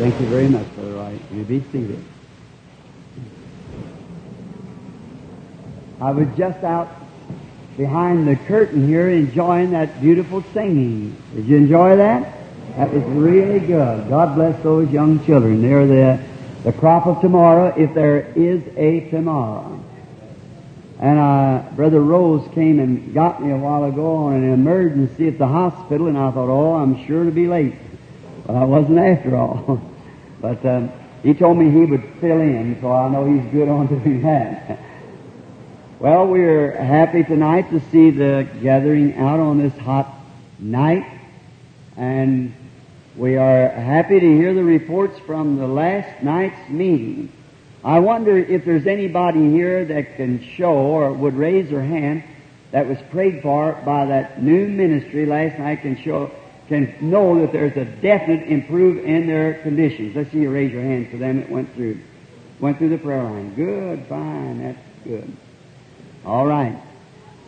Thank you very much, Brother Wright. You be seated. I was just out behind the curtain here enjoying that beautiful singing. Did you enjoy that? That was really good. God bless those young children. They're the, the crop of tomorrow if there is a tomorrow. And uh, Brother Rose came and got me a while ago on an emergency at the hospital, and I thought, oh, I'm sure to be late. But I wasn't after all. but um, he told me he would fill in, so I know he's good on doing that. well, we're happy tonight to see the gathering out on this hot night, and we are happy to hear the reports from the last night's meeting. I wonder if there's anybody here that can show or would raise their hand that was prayed for by that new ministry last night can show can know that there's a definite improve in their conditions. Let's see you raise your hand for them that went through went through the prayer line. Good, fine, that's good. All right.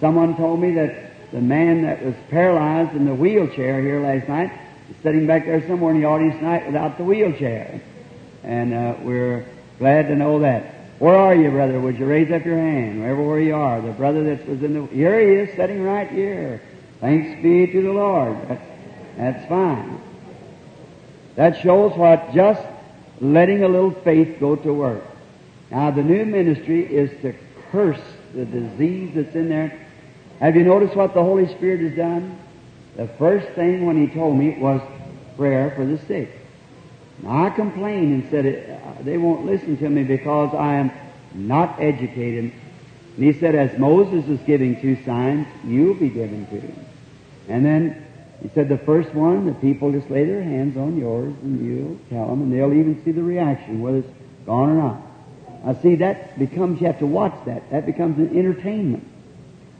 Someone told me that the man that was paralyzed in the wheelchair here last night is sitting back there somewhere in the audience tonight without the wheelchair. And uh, we're glad to know that. Where are you, brother? Would you raise up your hand, wherever where you are? The brother that was in the here he is, sitting right here. Thanks be to the Lord. That's, that's fine. That shows what just letting a little faith go to work. Now the new ministry is to curse the disease that's in there. Have you noticed what the Holy Spirit has done? The first thing when He told me was prayer for the sick. Now I complained and said uh, they won't listen to me because I am not educated. And he said, as Moses is giving two signs, you'll be given two. And then he said, the first one, the people just lay their hands on yours and you'll tell them, and they'll even see the reaction, whether it's gone or not. I see that becomes, you have to watch that. That becomes an entertainment.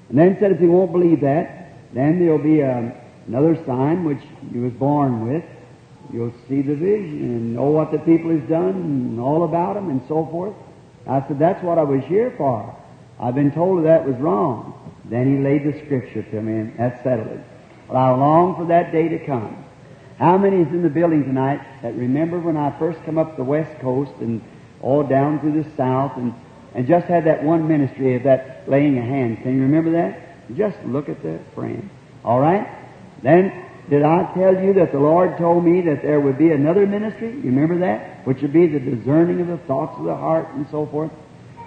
And then said, if you won't believe that, then there'll be um, another sign which you was born with. You'll see the vision and know what the people has done and all about them and so forth. I said, that's what I was here for. I've been told that was wrong. Then he laid the scripture to me and that settled it. Well, I long for that day to come. How many is in the building tonight that remember when I first come up the west coast and all down through the south and, and just had that one ministry of that laying a hand? Can you remember that? Just look at the frame. All right? Then did I tell you that the Lord told me that there would be another ministry? You remember that? Which would be the discerning of the thoughts of the heart and so forth.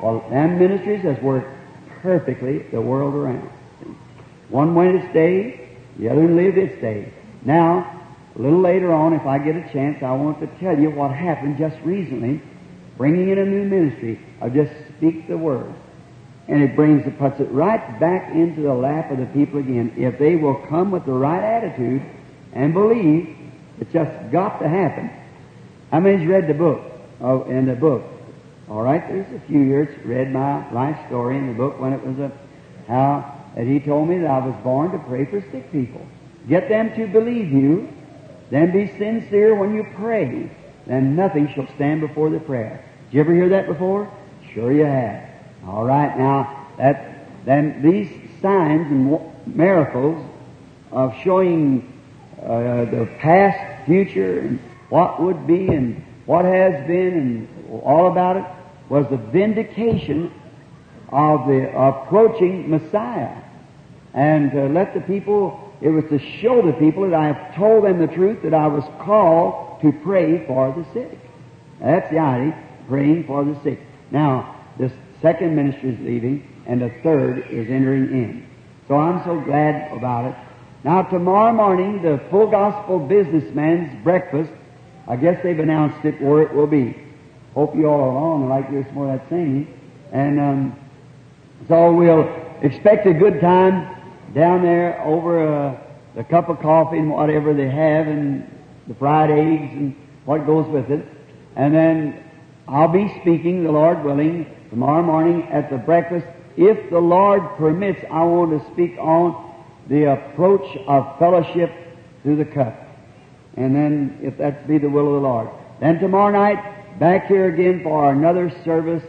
Well, them ministries has worked perfectly the world around. One its day, other lived its day. Now, a little later on, if I get a chance, I want to tell you what happened just recently, bringing in a new ministry of just speak the word. And it brings it, puts it right back into the lap of the people again. If they will come with the right attitude and believe, it's just got to happen. How many's read the book? Oh, in the book. All right, there's a few years read my life story in the book when it was a how that he told me that I was born to pray for sick people. Get them to believe you, then be sincere when you pray. Then nothing shall stand before the prayer. Did you ever hear that before? Sure you have. All right, now that then these signs and miracles of showing uh, the past, future, and what would be, and what has been, and all about it was the vindication of the approaching Messiah, and to let the people. It was to show the people that I have told them the truth that I was called to pray for the sick. That's the idea, praying for the sick. Now, this second ministry is leaving, and the third is entering in. So I'm so glad about it. Now, tomorrow morning, the full gospel businessman's breakfast, I guess they've announced it where it will be. Hope you all are along like this more that singing. And um, so we'll expect a good time down there over uh, the cup of coffee and whatever they have and the fried eggs and what goes with it. And then I'll be speaking, the Lord willing, tomorrow morning at the breakfast. If the Lord permits, I want to speak on the approach of fellowship through the cup. And then, if that be the will of the Lord. Then tomorrow night, back here again for another service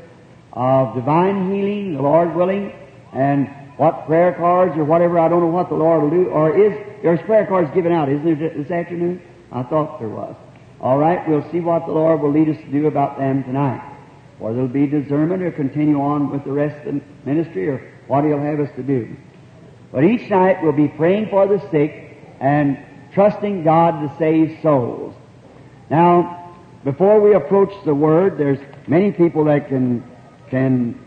of divine healing, the Lord willing, and what prayer cards or whatever, I don't know what the Lord will do, or is, there's prayer cards given out, isn't there, this afternoon? I thought there was. All right, we'll see what the Lord will lead us to do about them tonight. Whether it'll be discernment or continue on with the rest of the ministry or what He'll have us to do. But each night we'll be praying for the sick and trusting God to save souls. Now, before we approach the Word, there's many people that can, can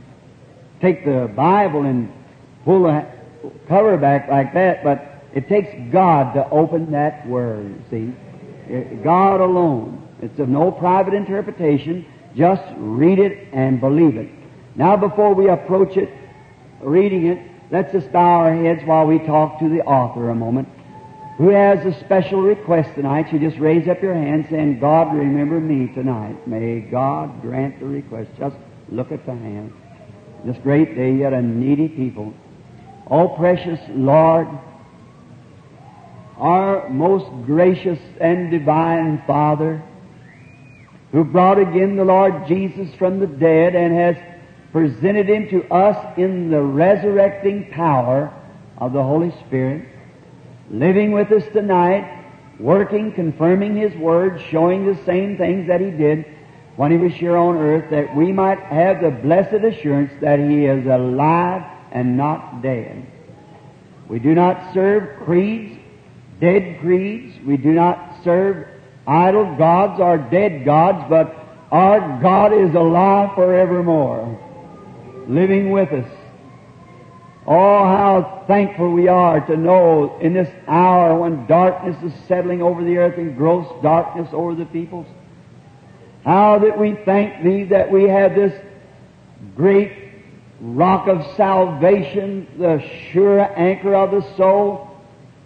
take the Bible and pull the cover back like that, but it takes God to open that Word, see? Eh, God alone. It's of no private interpretation. Just read it and believe it. Now, before we approach it, reading it, let's just bow our heads while we talk to the author a moment. Who has a special request tonight? You just raise up your hand saying, God, remember me tonight. May God grant the request. Just look at the hand. This great day, yet a needy people. Oh, precious Lord, our most gracious and divine Father, who brought again the Lord Jesus from the dead and has presented him to us in the resurrecting power of the Holy Spirit, living with us tonight, working, confirming His Word, showing the same things that He did when He was here on earth, that we might have the blessed assurance that He is alive and not dead. We do not serve creeds, dead creeds. We do not serve idol gods or dead gods, but our God is alive forevermore, living with us. Oh, how thankful we are to know in this hour when darkness is settling over the earth and gross darkness over the peoples, how that we thank Thee that we have this great rock of salvation, the sure anchor of the soul,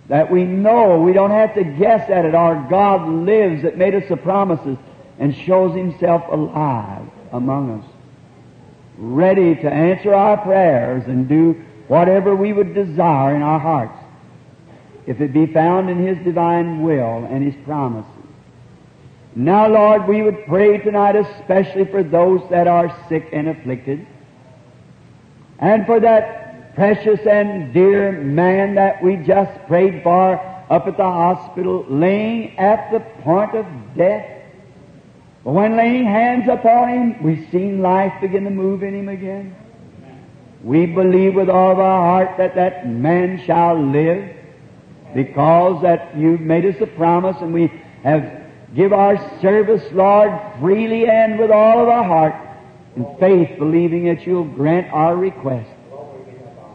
that we know we don't have to guess at it. Our God lives that made us the promises and shows Himself alive among us, ready to answer our prayers and do whatever we would desire in our hearts, if it be found in His divine will and His promises. Now, Lord, we would pray tonight especially for those that are sick and afflicted, and for that precious and dear man that we just prayed for up at the hospital, laying at the point of death. But when laying hands upon him, we've seen life begin to move in him again. We believe with all of our heart that that man shall live because that you've made us a promise and we have give our service, Lord, freely and with all of our heart in faith, believing that you'll grant our request.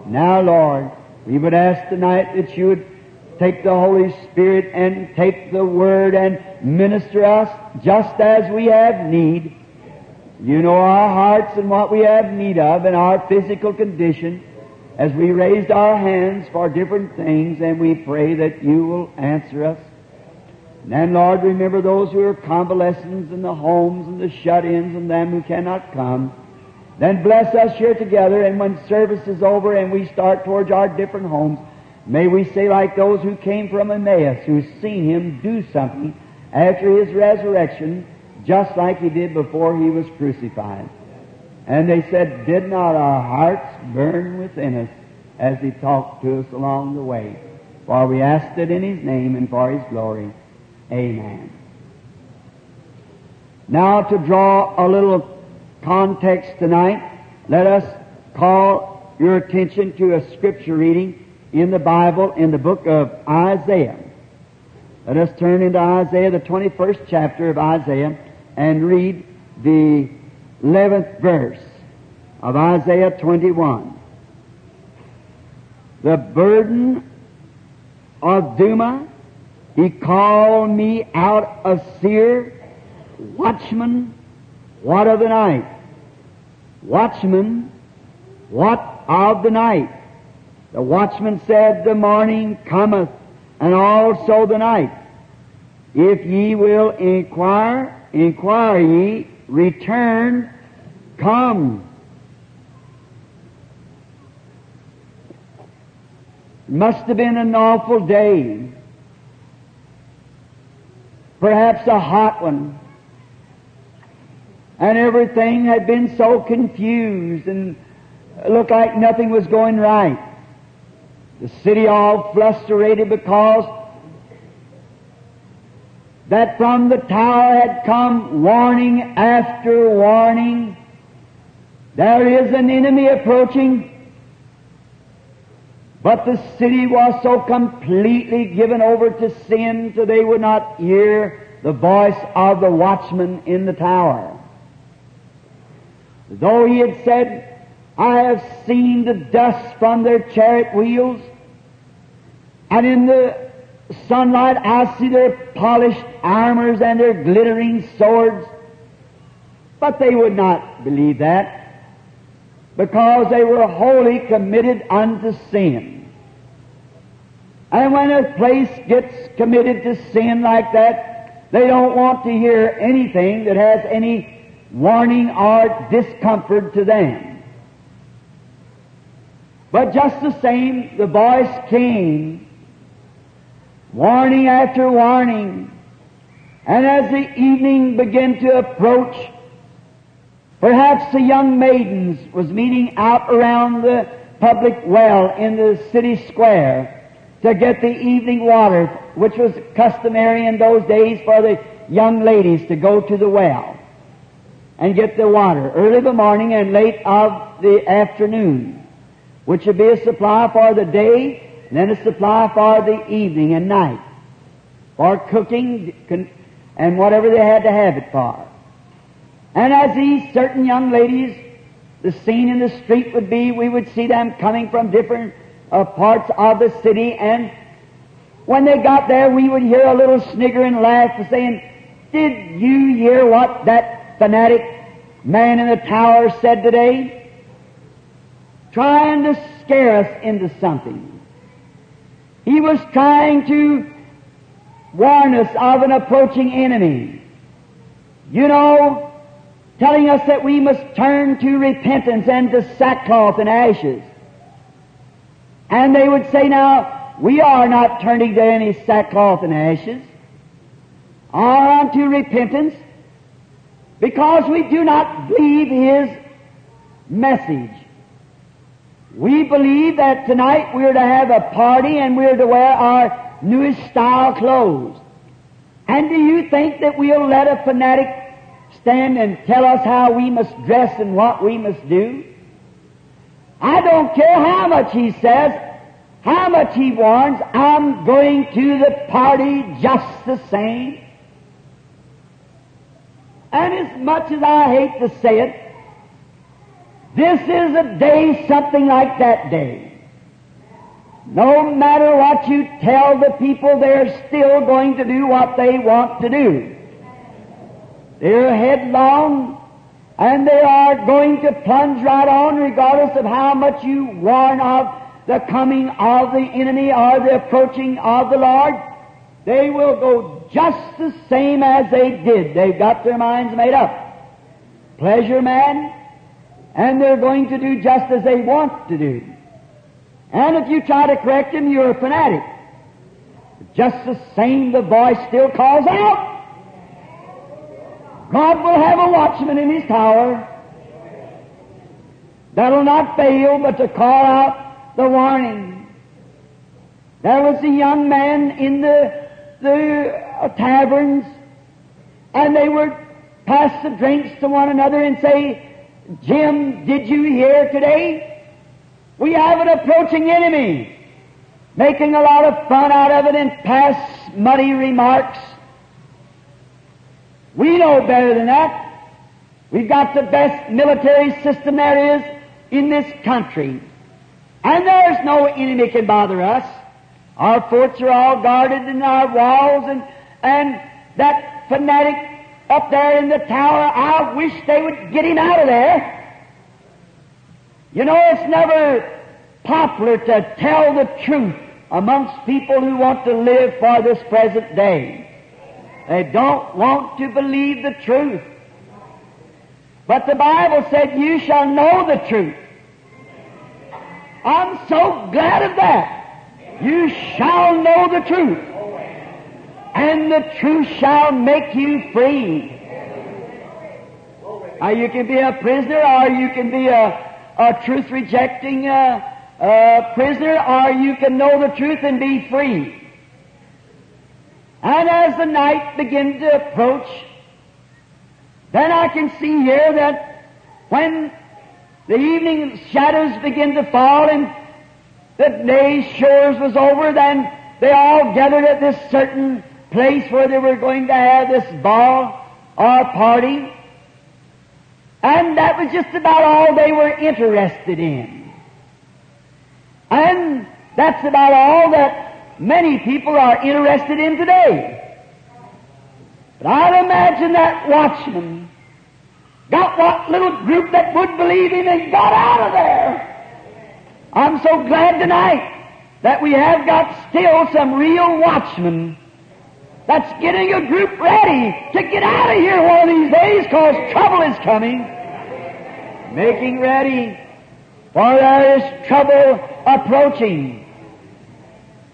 Now, Lord, we would ask tonight that you would take the Holy Spirit and take the Word and minister us just as we have need. You know our hearts and what we have need of and our physical condition as we raised our hands for different things and we pray that you will answer us. And then, Lord, remember those who are convalescents in the homes and the shut-ins and them who cannot come. Then bless us here together and when service is over and we start towards our different homes, may we say like those who came from Emmaus who've seen him do something after his resurrection just like he did before he was crucified. And they said, Did not our hearts burn within us as he talked to us along the way? For we asked it in his name and for his glory. Amen. Now to draw a little context tonight, let us call your attention to a scripture reading in the Bible in the book of Isaiah. Let us turn into Isaiah, the 21st chapter of Isaiah, and read the 11th verse of Isaiah 21. The burden of Dumah, he called me out a Seir, watchman, what of the night? Watchman, what of the night? The watchman said, The morning cometh, and also the night. If ye will inquire, inquire ye, return, come. Must have been an awful day. Perhaps a hot one. And everything had been so confused and looked like nothing was going right. The city all flusterated because that from the tower had come warning after warning. There is an enemy approaching. But the city was so completely given over to sin that they would not hear the voice of the watchman in the tower. Though he had said, I have seen the dust from their chariot wheels, and in the sunlight I see their polished armors and their glittering swords. But they would not believe that because they were wholly committed unto sin. And when a place gets committed to sin like that, they don't want to hear anything that has any warning or discomfort to them. But just the same, the voice came, warning after warning, and as the evening began to approach, perhaps the young maidens was meeting out around the public well in the city square to get the evening water, which was customary in those days for the young ladies to go to the well and get the water early in the morning and late of the afternoon, which would be a supply for the day and then a supply for the evening and night for cooking and whatever they had to have it for. And as these certain young ladies, the scene in the street would be, we would see them coming from different uh, parts of the city, and when they got there, we would hear a little snigger and laugh saying, Did you hear what that fanatic man in the tower said today? Trying to scare us into something. He was trying to warn us of an approaching enemy. You know, telling us that we must turn to repentance and to sackcloth and ashes. And they would say, now, we are not turning to any sackcloth and ashes, or unto repentance, because we do not believe His message. We believe that tonight we're to have a party and we're to wear our newest style clothes. And do you think that we'll let a fanatic stand and tell us how we must dress and what we must do? I don't care how much he says, how much he warns, I'm going to the party just the same. And as much as I hate to say it, this is a day something like that day. No matter what you tell the people, they're still going to do what they want to do. They're headlong, and they are going to plunge right on regardless of how much you warn of the coming of the enemy or the approaching of the Lord. They will go just the same as they did. They've got their minds made up. Pleasure man, and they're going to do just as they want to do. And if you try to correct them, you're a fanatic. Just the same, the voice still calls out. God will have a watchman in his tower that'll not fail but to call out the warning. There was a young man in the, the uh, taverns, and they would pass the drinks to one another and say, Jim, did you hear today? We have an approaching enemy, making a lot of fun out of it and pass muddy remarks. We know better than that. We've got the best military system there is in this country. And there's no enemy can bother us. Our forts are all guarded in our walls and, and that fanatic up there in the tower, I wish they would get him out of there. You know, it's never popular to tell the truth amongst people who want to live for this present day. They don't want to believe the truth. But the Bible said, You shall know the truth. I'm so glad of that. You shall know the truth. And the truth shall make you free. Now, you can be a prisoner or you can be a a truth rejecting uh, uh, prisoner, or you can know the truth and be free. And as the night begins to approach, then I can see here that when the evening shadows begin to fall and the day's shores was over, then they all gathered at this certain place where they were going to have this ball or party. And that was just about all they were interested in. And that's about all that many people are interested in today. But I'd imagine that watchman got what little group that would believe him and got out of there. I'm so glad tonight that we have got still some real watchmen that's getting a group ready to get out of here one of these days because trouble is coming. Making ready for there is trouble approaching.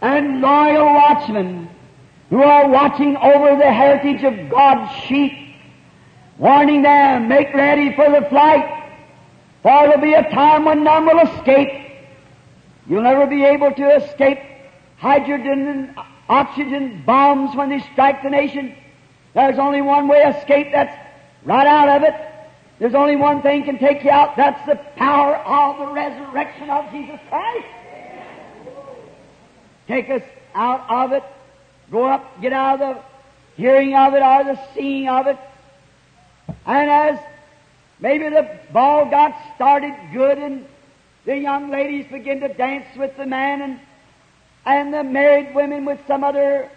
And loyal watchmen who are watching over the heritage of God's sheep, warning them, make ready for the flight, for there'll be a time when none will escape. You'll never be able to escape hydrogen and oxygen bombs when they strike the nation. There's only one way to escape, that's right out of it. There's only one thing can take you out, that's the power of the resurrection of Jesus Christ. Take us out of it, go up, get out of the hearing of it or the seeing of it. And as maybe the ball got started good and the young ladies begin to dance with the man and and the married women with some other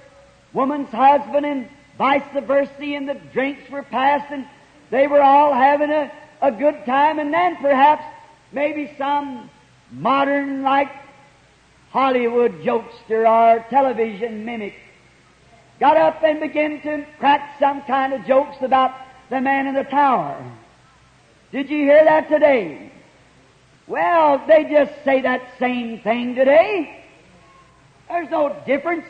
woman's husband and vice versa and the drinks were passed and they were all having a, a good time and then perhaps maybe some modern like Hollywood jokester or television mimic got up and began to crack some kind of jokes about the man in the tower. Did you hear that today? Well, they just say that same thing today. There's no difference.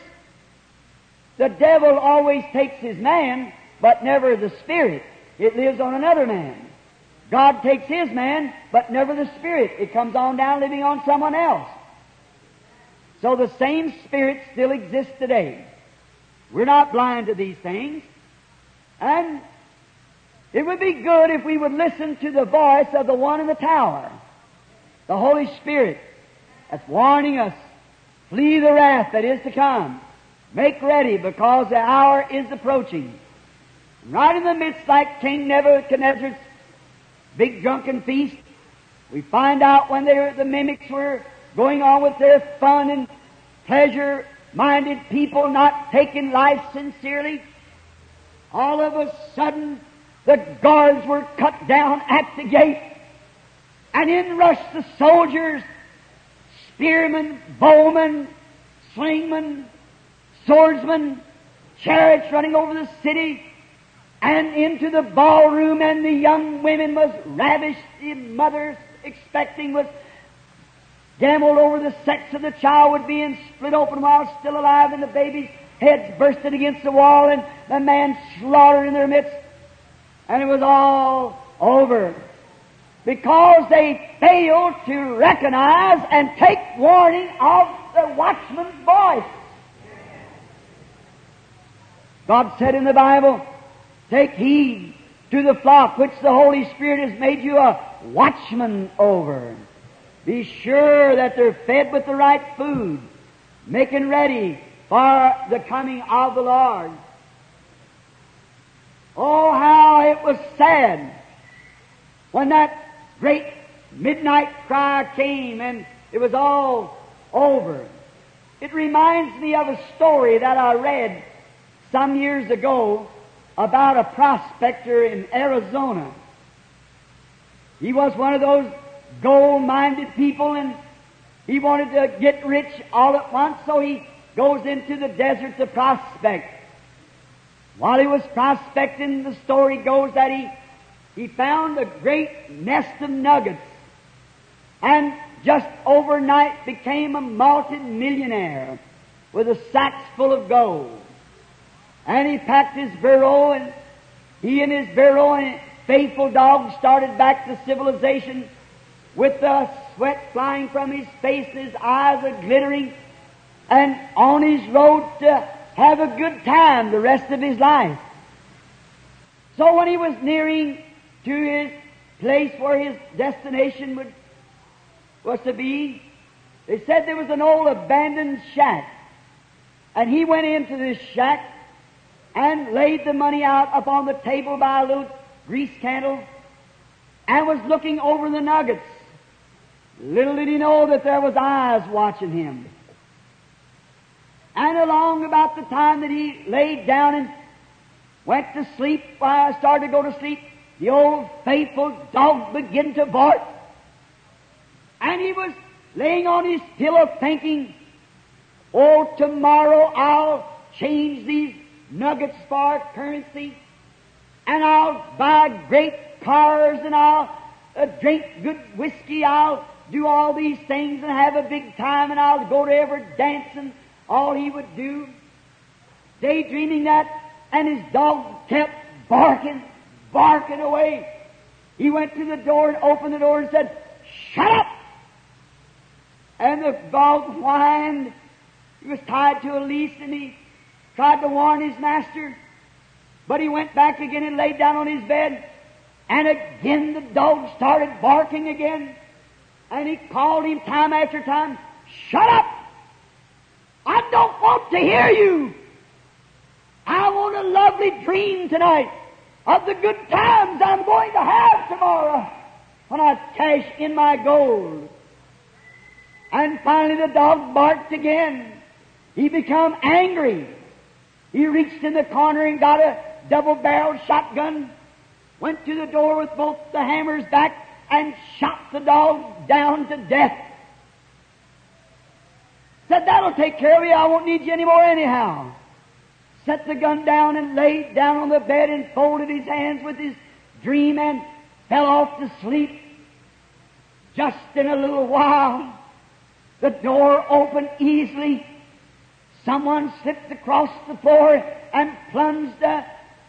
The devil always takes his man, but never the spirit. It lives on another man. God takes his man, but never the spirit. It comes on down living on someone else. So the same spirit still exists today. We're not blind to these things. And it would be good if we would listen to the voice of the one in the tower, the Holy Spirit, that's warning us Flee the wrath that is to come. Make ready because the hour is approaching. Right in the midst, like King Nebuchadnezzar's big drunken feast, we find out when they, the mimics were going on with their fun and pleasure minded people not taking life sincerely. All of a sudden, the guards were cut down at the gate, and in rushed the soldiers spearmen, bowmen, slingmen, swordsmen, chariots running over the city, and into the ballroom, and the young women was ravished, the mothers expecting was gambled over the sex of the child would be and split open while still alive, and the baby's heads bursted against the wall, and the man slaughtered in their midst, and it was all over because they failed to recognize and take warning of the watchman's voice. God said in the Bible, take heed to the flock which the Holy Spirit has made you a watchman over. Be sure that they're fed with the right food, making ready for the coming of the Lord. Oh, how it was sad when that great midnight cry came and it was all over. It reminds me of a story that I read some years ago about a prospector in Arizona. He was one of those gold-minded people and he wanted to get rich all at once, so he goes into the desert to prospect. While he was prospecting, the story goes that he he found a great nest of nuggets and just overnight became a multi-millionaire with a sacks full of gold. And he packed his burro and he and his burro and faithful dog started back to civilization with the sweat flying from his face, his eyes are glittering, and on his road to have a good time the rest of his life. So when he was nearing to his place where his destination would, was to be, they said there was an old abandoned shack. And he went into this shack and laid the money out upon the table by a little grease candle and was looking over the nuggets. Little did he know that there was eyes watching him. And along about the time that he laid down and went to sleep, when I started to go to sleep, the old faithful dog began to bark. And he was laying on his pillow thinking, Oh, tomorrow I'll change these nuggets for currency, and I'll buy great cars, and I'll uh, drink good whiskey, I'll do all these things and have a big time, and I'll go to every dance, and all he would do, daydreaming that, and his dog kept barking, barking away. He went to the door and opened the door and said, Shut up! And the dog whined. He was tied to a leash and he tried to warn his master. But he went back again and laid down on his bed. And again the dog started barking again. And he called him time after time, Shut up! I don't want to hear you. I want a lovely dream tonight of the good times I'm going to have tomorrow when I cash in my gold. And finally the dog barked again. He became angry. He reached in the corner and got a double-barreled shotgun, went to the door with both the hammers back, and shot the dog down to death. Said, that'll take care of you. I won't need you anymore anyhow. Set the gun down and laid down on the bed and folded his hands with his dream and fell off to sleep. Just in a little while, the door opened easily. Someone slipped across the floor and plunged a,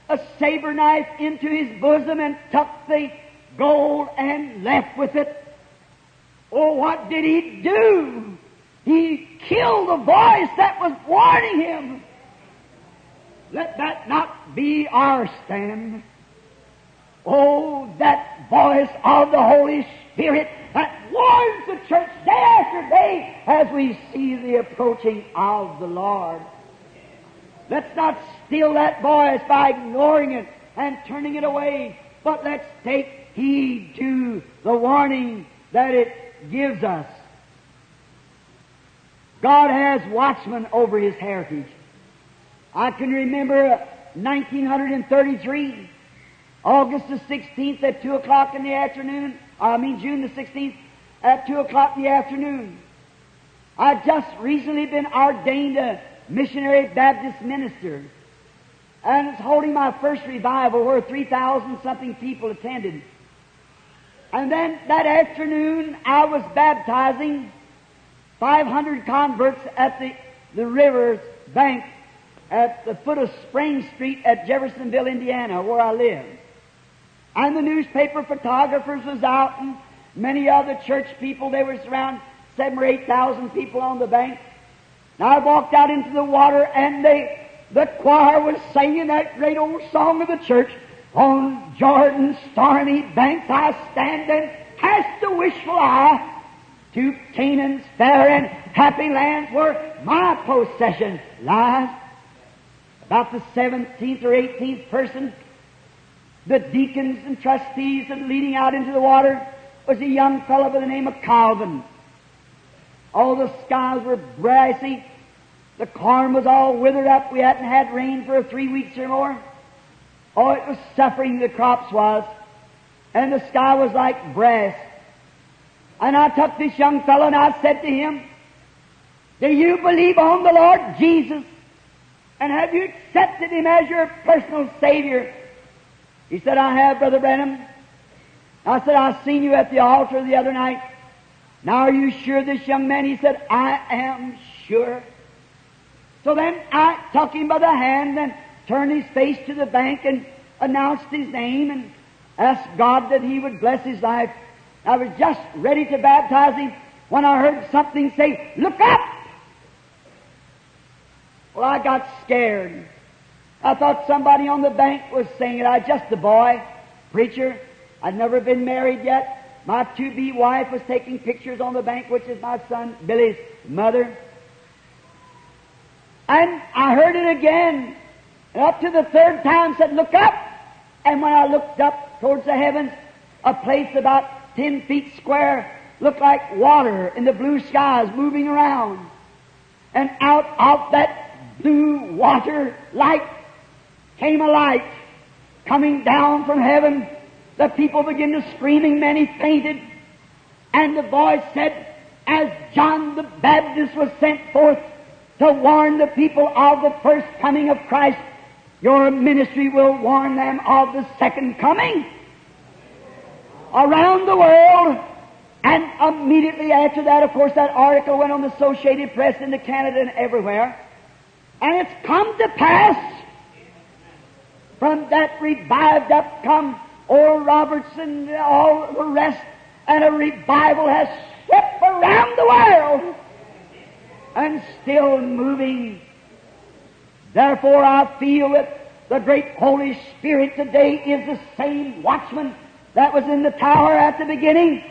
a saber knife into his bosom and took the gold and left with it. Oh, what did he do? He killed the voice that was warning him. Let that not be our stand. Oh, that voice of the Holy Spirit that warns the church day after day as we see the approaching of the Lord. Let's not steal that voice by ignoring it and turning it away, but let's take heed to the warning that it gives us. God has watchmen over His heritage. I can remember 1933, August the 16th at 2 o'clock in the afternoon, I mean June the 16th at 2 o'clock in the afternoon. I'd just recently been ordained a missionary Baptist minister and was holding my first revival where 3,000 something people attended. And then that afternoon I was baptizing 500 converts at the, the river's bank at the foot of Spring Street at Jeffersonville, Indiana, where I live. And the newspaper photographers was out and many other church people. There was around seven or eight thousand people on the bank. Now I walked out into the water and they, the choir was singing that great old song of the church. On Jordan's stormy banks I stand and cast a wishful eye to Canaan's fair and happy land where my possession lies. About the 17th or 18th person, the deacons and trustees and leading out into the water was a young fellow by the name of Calvin. All the skies were brassy. The corn was all withered up. We hadn't had rain for three weeks or more. Oh, it was suffering, the crops was. And the sky was like brass. And I took this young fellow and I said to him, Do you believe on the Lord Jesus? And have you accepted Him as your personal Savior? He said, I have, Brother Branham. I said, I seen you at the altar the other night. Now are you sure this young man? He said, I am sure. So then I took him by the hand and turned his face to the bank and announced his name and asked God that He would bless his life. I was just ready to baptize him when I heard something say, Look up! Well, I got scared. I thought somebody on the bank was singing. I just a boy, preacher. I'd never been married yet. My to-be wife was taking pictures on the bank, which is my son Billy's mother. And I heard it again. And up to the third time said, look up. And when I looked up towards the heavens, a place about ten feet square looked like water in the blue skies moving around. And out of that blue water light came a light coming down from heaven. The people began to screaming, many fainted. And the voice said, as John the Baptist was sent forth to warn the people of the first coming of Christ, your ministry will warn them of the second coming. Around the world, and immediately after that, of course, that article went on the Associated Press into Canada and everywhere. And it's come to pass from that revived up come Oral Roberts, all the rest, and a revival has swept around the world and still moving. Therefore, I feel that the great Holy Spirit today is the same watchman that was in the tower at the beginning.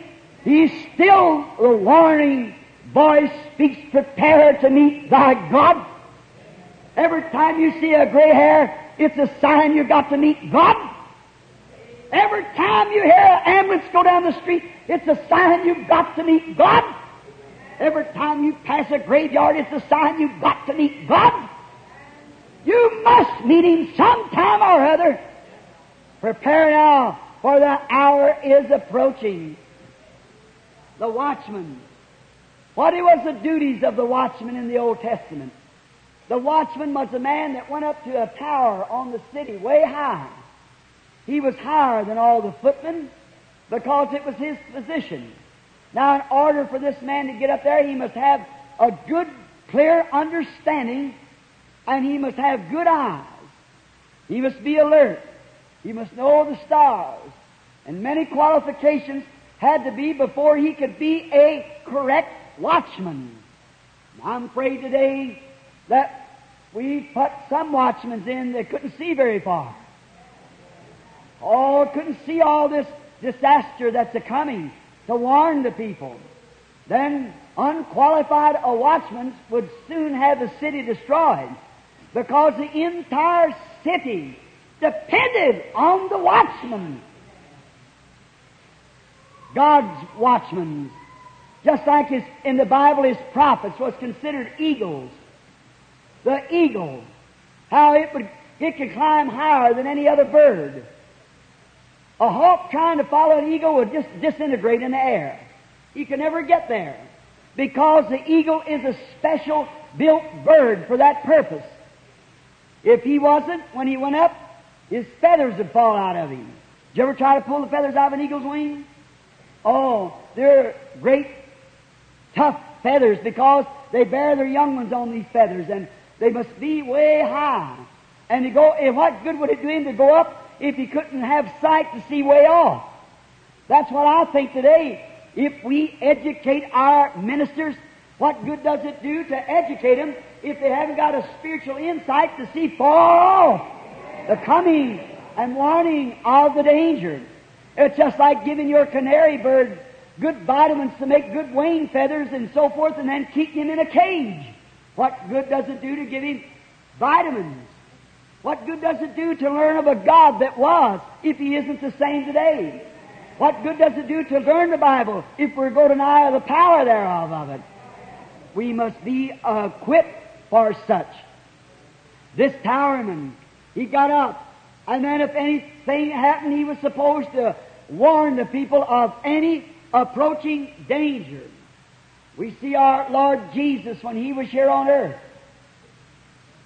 He's still the warning voice speaks, prepare to meet thy God. Every time you see a gray hair, it's a sign you've got to meet God. Every time you hear an ambulance go down the street, it's a sign you've got to meet God. Every time you pass a graveyard, it's a sign you've got to meet God. You must meet Him sometime or other. Prepare now, for the hour is approaching. The watchman. What was the duties of the watchman in the Old Testament? The watchman was a man that went up to a tower on the city, way high. He was higher than all the footmen because it was his position. Now, in order for this man to get up there, he must have a good, clear understanding and he must have good eyes. He must be alert. He must know the stars. And many qualifications had to be before he could be a correct watchman. And I'm afraid today that we put some watchmen in that couldn't see very far. Oh, couldn't see all this disaster that's a coming to warn the people. Then unqualified a watchman would soon have the city destroyed because the entire city depended on the watchman. God's watchmen, just like his, in the Bible, his prophets was considered eagles. The eagle, how it would, it could climb higher than any other bird. A hawk trying to follow an eagle would just disintegrate in the air. He could never get there because the eagle is a special built bird for that purpose. If he wasn't, when he went up, his feathers would fall out of him. Did you ever try to pull the feathers out of an eagle's wing? Oh, they're great, tough feathers because they bear their young ones on these feathers and they must be way high. And to go, and what good would it do him to go up if he couldn't have sight to see way off? That's what I think today. If we educate our ministers, what good does it do to educate them if they haven't got a spiritual insight to see far off the coming and warning of the danger? It's just like giving your canary bird good vitamins to make good wing feathers and so forth and then keep him in a cage. What good does it do to give him vitamins? What good does it do to learn of a God that was if he isn't the same today? What good does it do to learn the Bible if we're going to deny the power thereof of it? We must be equipped for such. This towerman, he got up, and then if anything happened, he was supposed to warn the people of any approaching danger. We see our Lord Jesus when He was here on earth.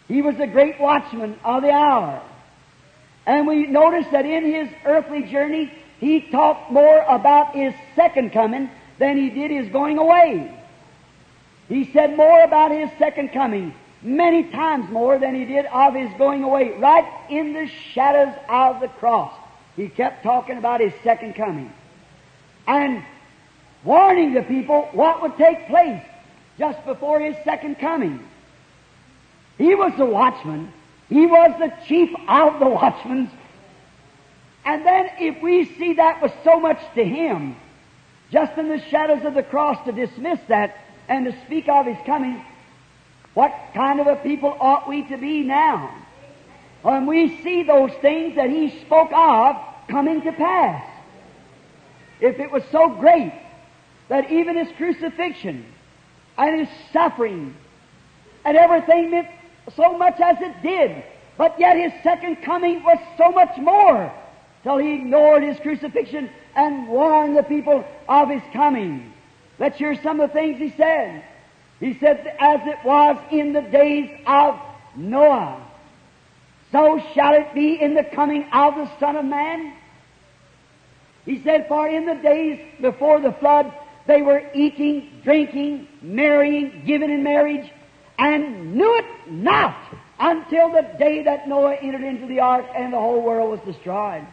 He was the great watchman of the hour. And we notice that in His earthly journey, He talked more about His second coming than He did His going away. He said more about His second coming, many times more than He did of His going away, right in the shadows of the cross. He kept talking about his second coming and warning the people what would take place just before his second coming. He was the watchman. He was the chief of the watchmen. And then if we see that was so much to him, just in the shadows of the cross to dismiss that and to speak of his coming, what kind of a people ought we to be now? When we see those things that he spoke of coming to pass. If it was so great that even his crucifixion and his suffering and everything meant so much as it did, but yet his second coming was so much more till he ignored his crucifixion and warned the people of his coming. Let's hear some of the things he said. He said, as it was in the days of Noah, so shall it be in the coming of the Son of Man. He said, for in the days before the flood, they were eating, drinking, marrying, giving in marriage, and knew it not until the day that Noah entered into the ark and the whole world was destroyed.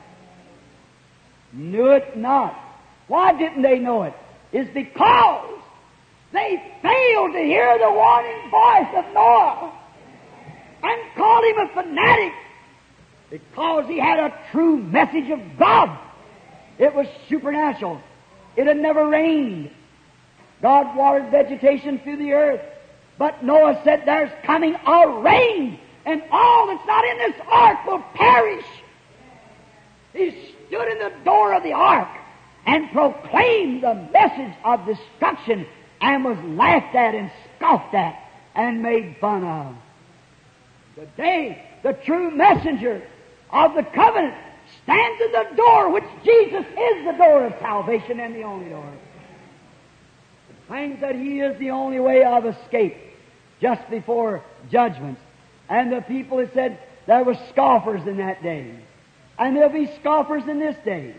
Knew it not. Why didn't they know it? It's because they failed to hear the warning voice of Noah and called him a fanatic because he had a true message of God. It was supernatural. It had never rained. God watered vegetation through the earth. But Noah said, There's coming a rain, and all that's not in this ark will perish. He stood in the door of the ark and proclaimed the message of destruction and was laughed at and scoffed at and made fun of. Today, the true messenger of the covenant stands at the door, which Jesus is the door of salvation and the only door. Claims that He is the only way of escape just before judgment. And the people said there were scoffers in that day. And there'll be scoffers in this day.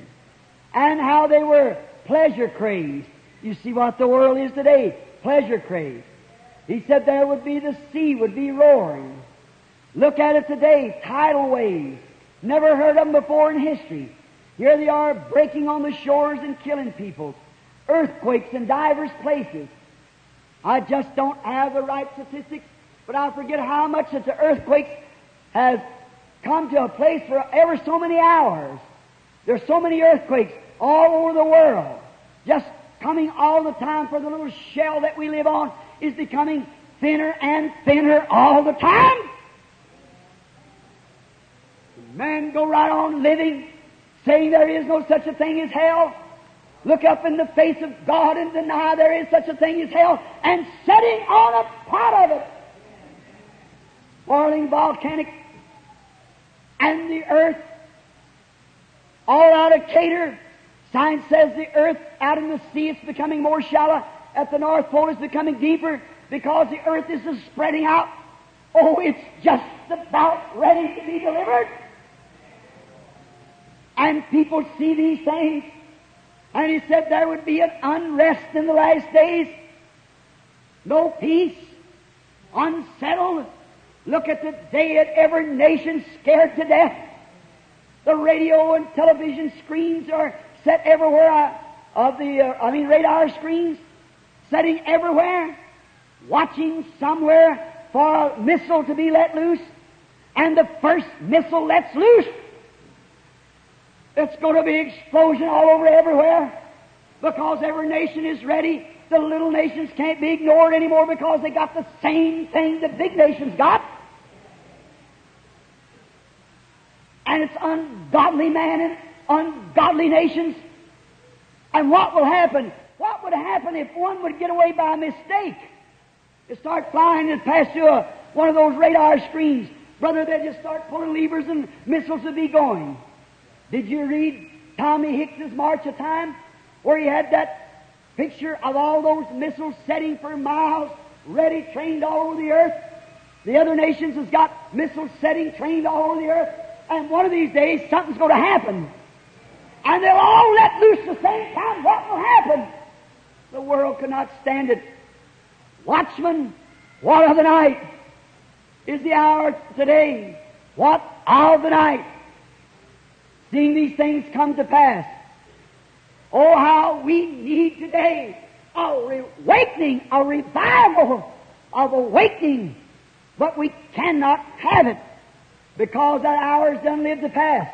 And how they were pleasure crazed. You see what the world is today. Pleasure crazed. He said there would be the sea would be roaring. Look at it today, tidal waves. Never heard of them before in history. Here they are breaking on the shores and killing people. Earthquakes in divers places. I just don't have the right statistics, but I forget how much that the earthquakes has come to a place for ever so many hours. There's so many earthquakes all over the world. Just coming all the time for the little shell that we live on is becoming thinner and thinner all the time. Man, go right on living, saying there is no such a thing as hell. Look up in the face of God and deny there is such a thing as hell, and setting on a part of it. Boiling volcanic and the earth all out of Cater. Science says the earth out in the sea is becoming more shallow. At the North Pole is becoming deeper because the earth is spreading out. Oh, it's just about ready to be delivered. And people see these things. And he said there would be an unrest in the last days. No peace. Unsettled. Look at the day at every nation scared to death. The radio and television screens are set everywhere uh, of the, uh, I mean radar screens, setting everywhere, watching somewhere for a missile to be let loose. And the first missile lets loose, it's going to be explosion all over everywhere because every nation is ready. The little nations can't be ignored anymore because they got the same thing the big nations got. And it's ungodly man and ungodly nations. And what will happen? What would happen if one would get away by mistake? To start flying and pass through a, one of those radar screens. Brother, they just start pulling levers and missiles would be going. Did you read Tommy Hicks's March of Time? Where he had that picture of all those missiles setting for miles, ready, trained all over the earth. The other nations has got missiles setting, trained all over the earth. And one of these days, something's going to happen. And they'll all let loose the same time. What will happen? The world cannot stand it. Watchman, what of the night? Is the hour today? What of the night? seeing these things come to pass. Oh, how we need today a awakening, a revival of awakening. But we cannot have it because that hour is done lived to pass.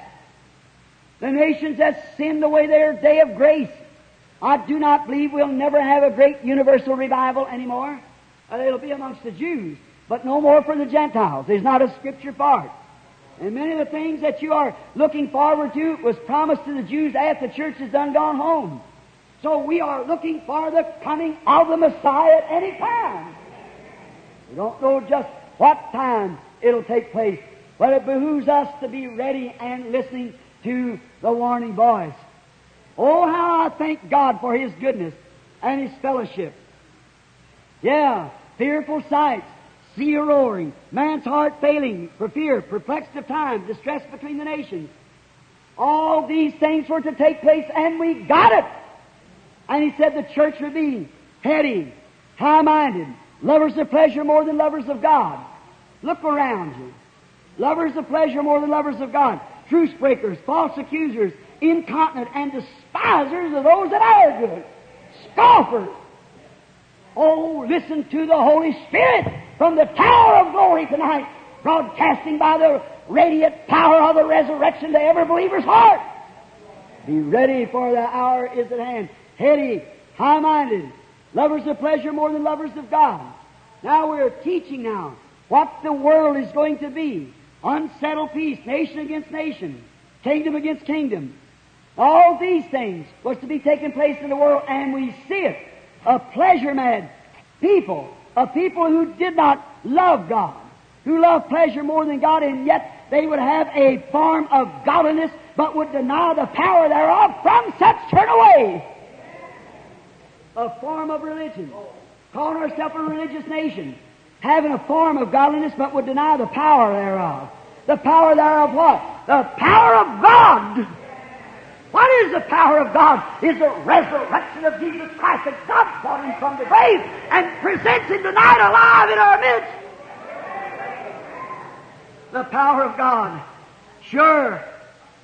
The nations that sinned away their day of grace. I do not believe we'll never have a great universal revival anymore. Uh, it'll be amongst the Jews, but no more for the Gentiles. There's not a scripture for it. And many of the things that you are looking forward to was promised to the Jews after the church has done gone home. So we are looking for the coming of the Messiah at any time. We don't know just what time it'll take place, but it behooves us to be ready and listening to the warning voice. Oh, how I thank God for His goodness and His fellowship. Yeah, fearful sights, sea roaring, man's heart failing for fear, perplexed of time, distress between the nations. All these things were to take place, and we got it. And he said the church would be heady, high-minded, lovers of pleasure more than lovers of God. Look around you. Lovers of pleasure more than lovers of God. Truce breakers, false accusers, incontinent, and despisers of those that are good. Scoffers. Oh, listen to the Holy Spirit from the tower of glory tonight, broadcasting by the radiant power of the resurrection to every believer's heart. Be ready for the hour is at hand. Heady, high-minded, lovers of pleasure more than lovers of God. Now we're teaching now what the world is going to be. Unsettled peace, nation against nation, kingdom against kingdom. All these things was to be taking place in the world, and we see it. A pleasure-mad people, a people who did not love God, who loved pleasure more than God, and yet they would have a form of godliness, but would deny the power thereof. From such turn away. A form of religion, calling ourselves a religious nation, having a form of godliness, but would deny the power thereof. The power thereof what? The power of God. What is the power of God? Is the resurrection of Jesus Christ that God brought him from the grave and presents him tonight alive in our midst. The power of God. Sure.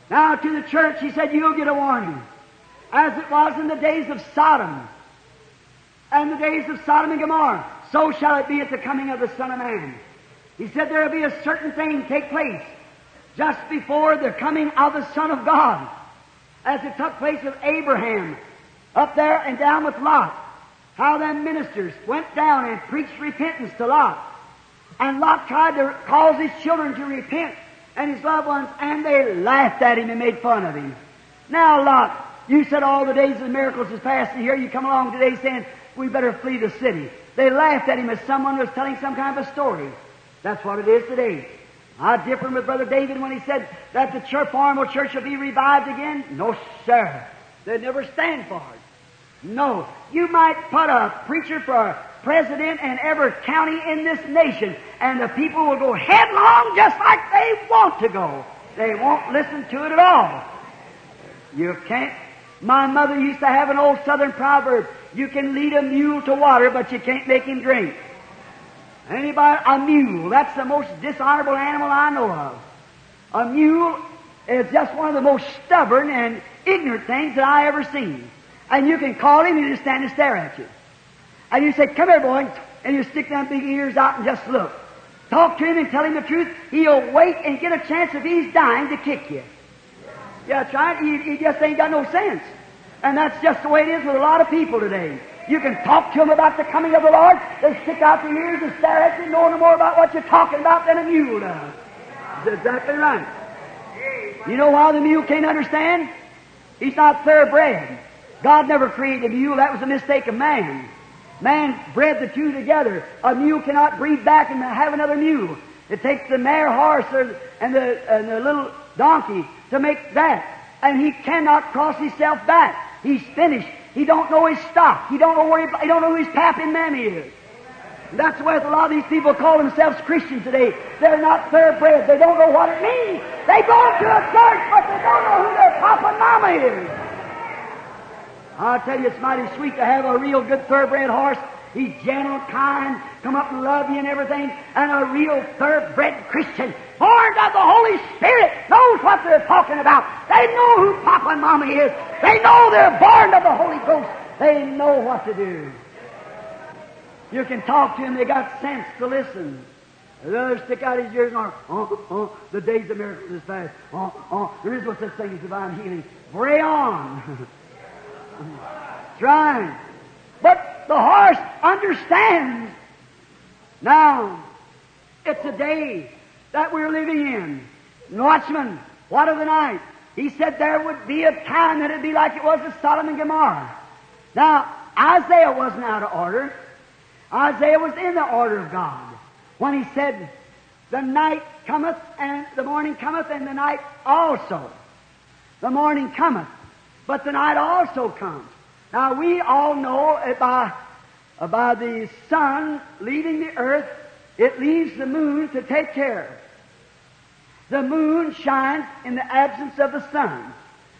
Now to the church, he said, you'll get a warning. As it was in the days of Sodom and the days of Sodom and Gomorrah, so shall it be at the coming of the Son of Man. He said there will be a certain thing take place just before the coming of the Son of God as it took place with Abraham up there and down with Lot. How them ministers went down and preached repentance to Lot. And Lot tried to cause his children to repent and his loved ones, and they laughed at him and made fun of him. Now, Lot, you said all the days of miracles is past, and here you come along today saying, we better flee the city. They laughed at him as someone was telling some kind of a story. That's what it is today. I differ with Brother David when he said that the church, formal church will be revived again. No, sir. They'd never stand for it. No. You might put a preacher for president in every county in this nation, and the people will go headlong just like they want to go. They won't listen to it at all. You can't. My mother used to have an old southern proverb. You can lead a mule to water, but you can't make him drink. Anybody? A mule. That's the most dishonorable animal I know of. A mule is just one of the most stubborn and ignorant things that I ever seen. And you can call him and he'll stand and stare at you. And you say, come here, boy, and you stick them big ears out and just look. Talk to him and tell him the truth. He'll wait and get a chance if he's dying to kick you. Yeah, that's right. He, he just ain't got no sense. And that's just the way it is with a lot of people today. You can talk to them about the coming of the Lord. They stick out their ears and stare at you, know no more about what you're talking about than a mule does. That's exactly right. You know why the mule can't understand? He's not thoroughbred. God never created a mule. That was a mistake of man. Man bred the two together. A mule cannot breed back and have another mule. It takes the mare horse or, and, the, and the little donkey to make that. And he cannot cross himself back. He's finished. He don't know his stock. He don't know where he, he don't know who his pap and mammy is. And that's why a lot of these people call themselves Christians today. They're not thoroughbred. They don't know what it means. They go to a church, but they don't know who their papa and mama is. I'll tell you, it's mighty sweet to have a real good thoroughbred horse. He's gentle, kind, come up and love you and everything. And a real thoroughbred Christian, born of the Holy Spirit, knows what they're talking about. They know who Papa and Mama is. They know they're born of the Holy Ghost. They know what to do. You can talk to them. They got sense to listen. The other stick out his ears and arm. Oh, oh, the days of miracles is past. Oh, oh, there is no such thing as divine healing. Pray on. Trying. But the horse understands. Now, it's a day that we're living in. Watchman, what of the night? He said there would be a time that it'd be like it was with Sodom and Gomorrah. Now, Isaiah wasn't out of order. Isaiah was in the order of God when he said, The night cometh and the morning cometh and the night also. The morning cometh, but the night also comes. Now we all know by, by the sun leaving the earth, it leaves the moon to take care. The moon shines in the absence of the sun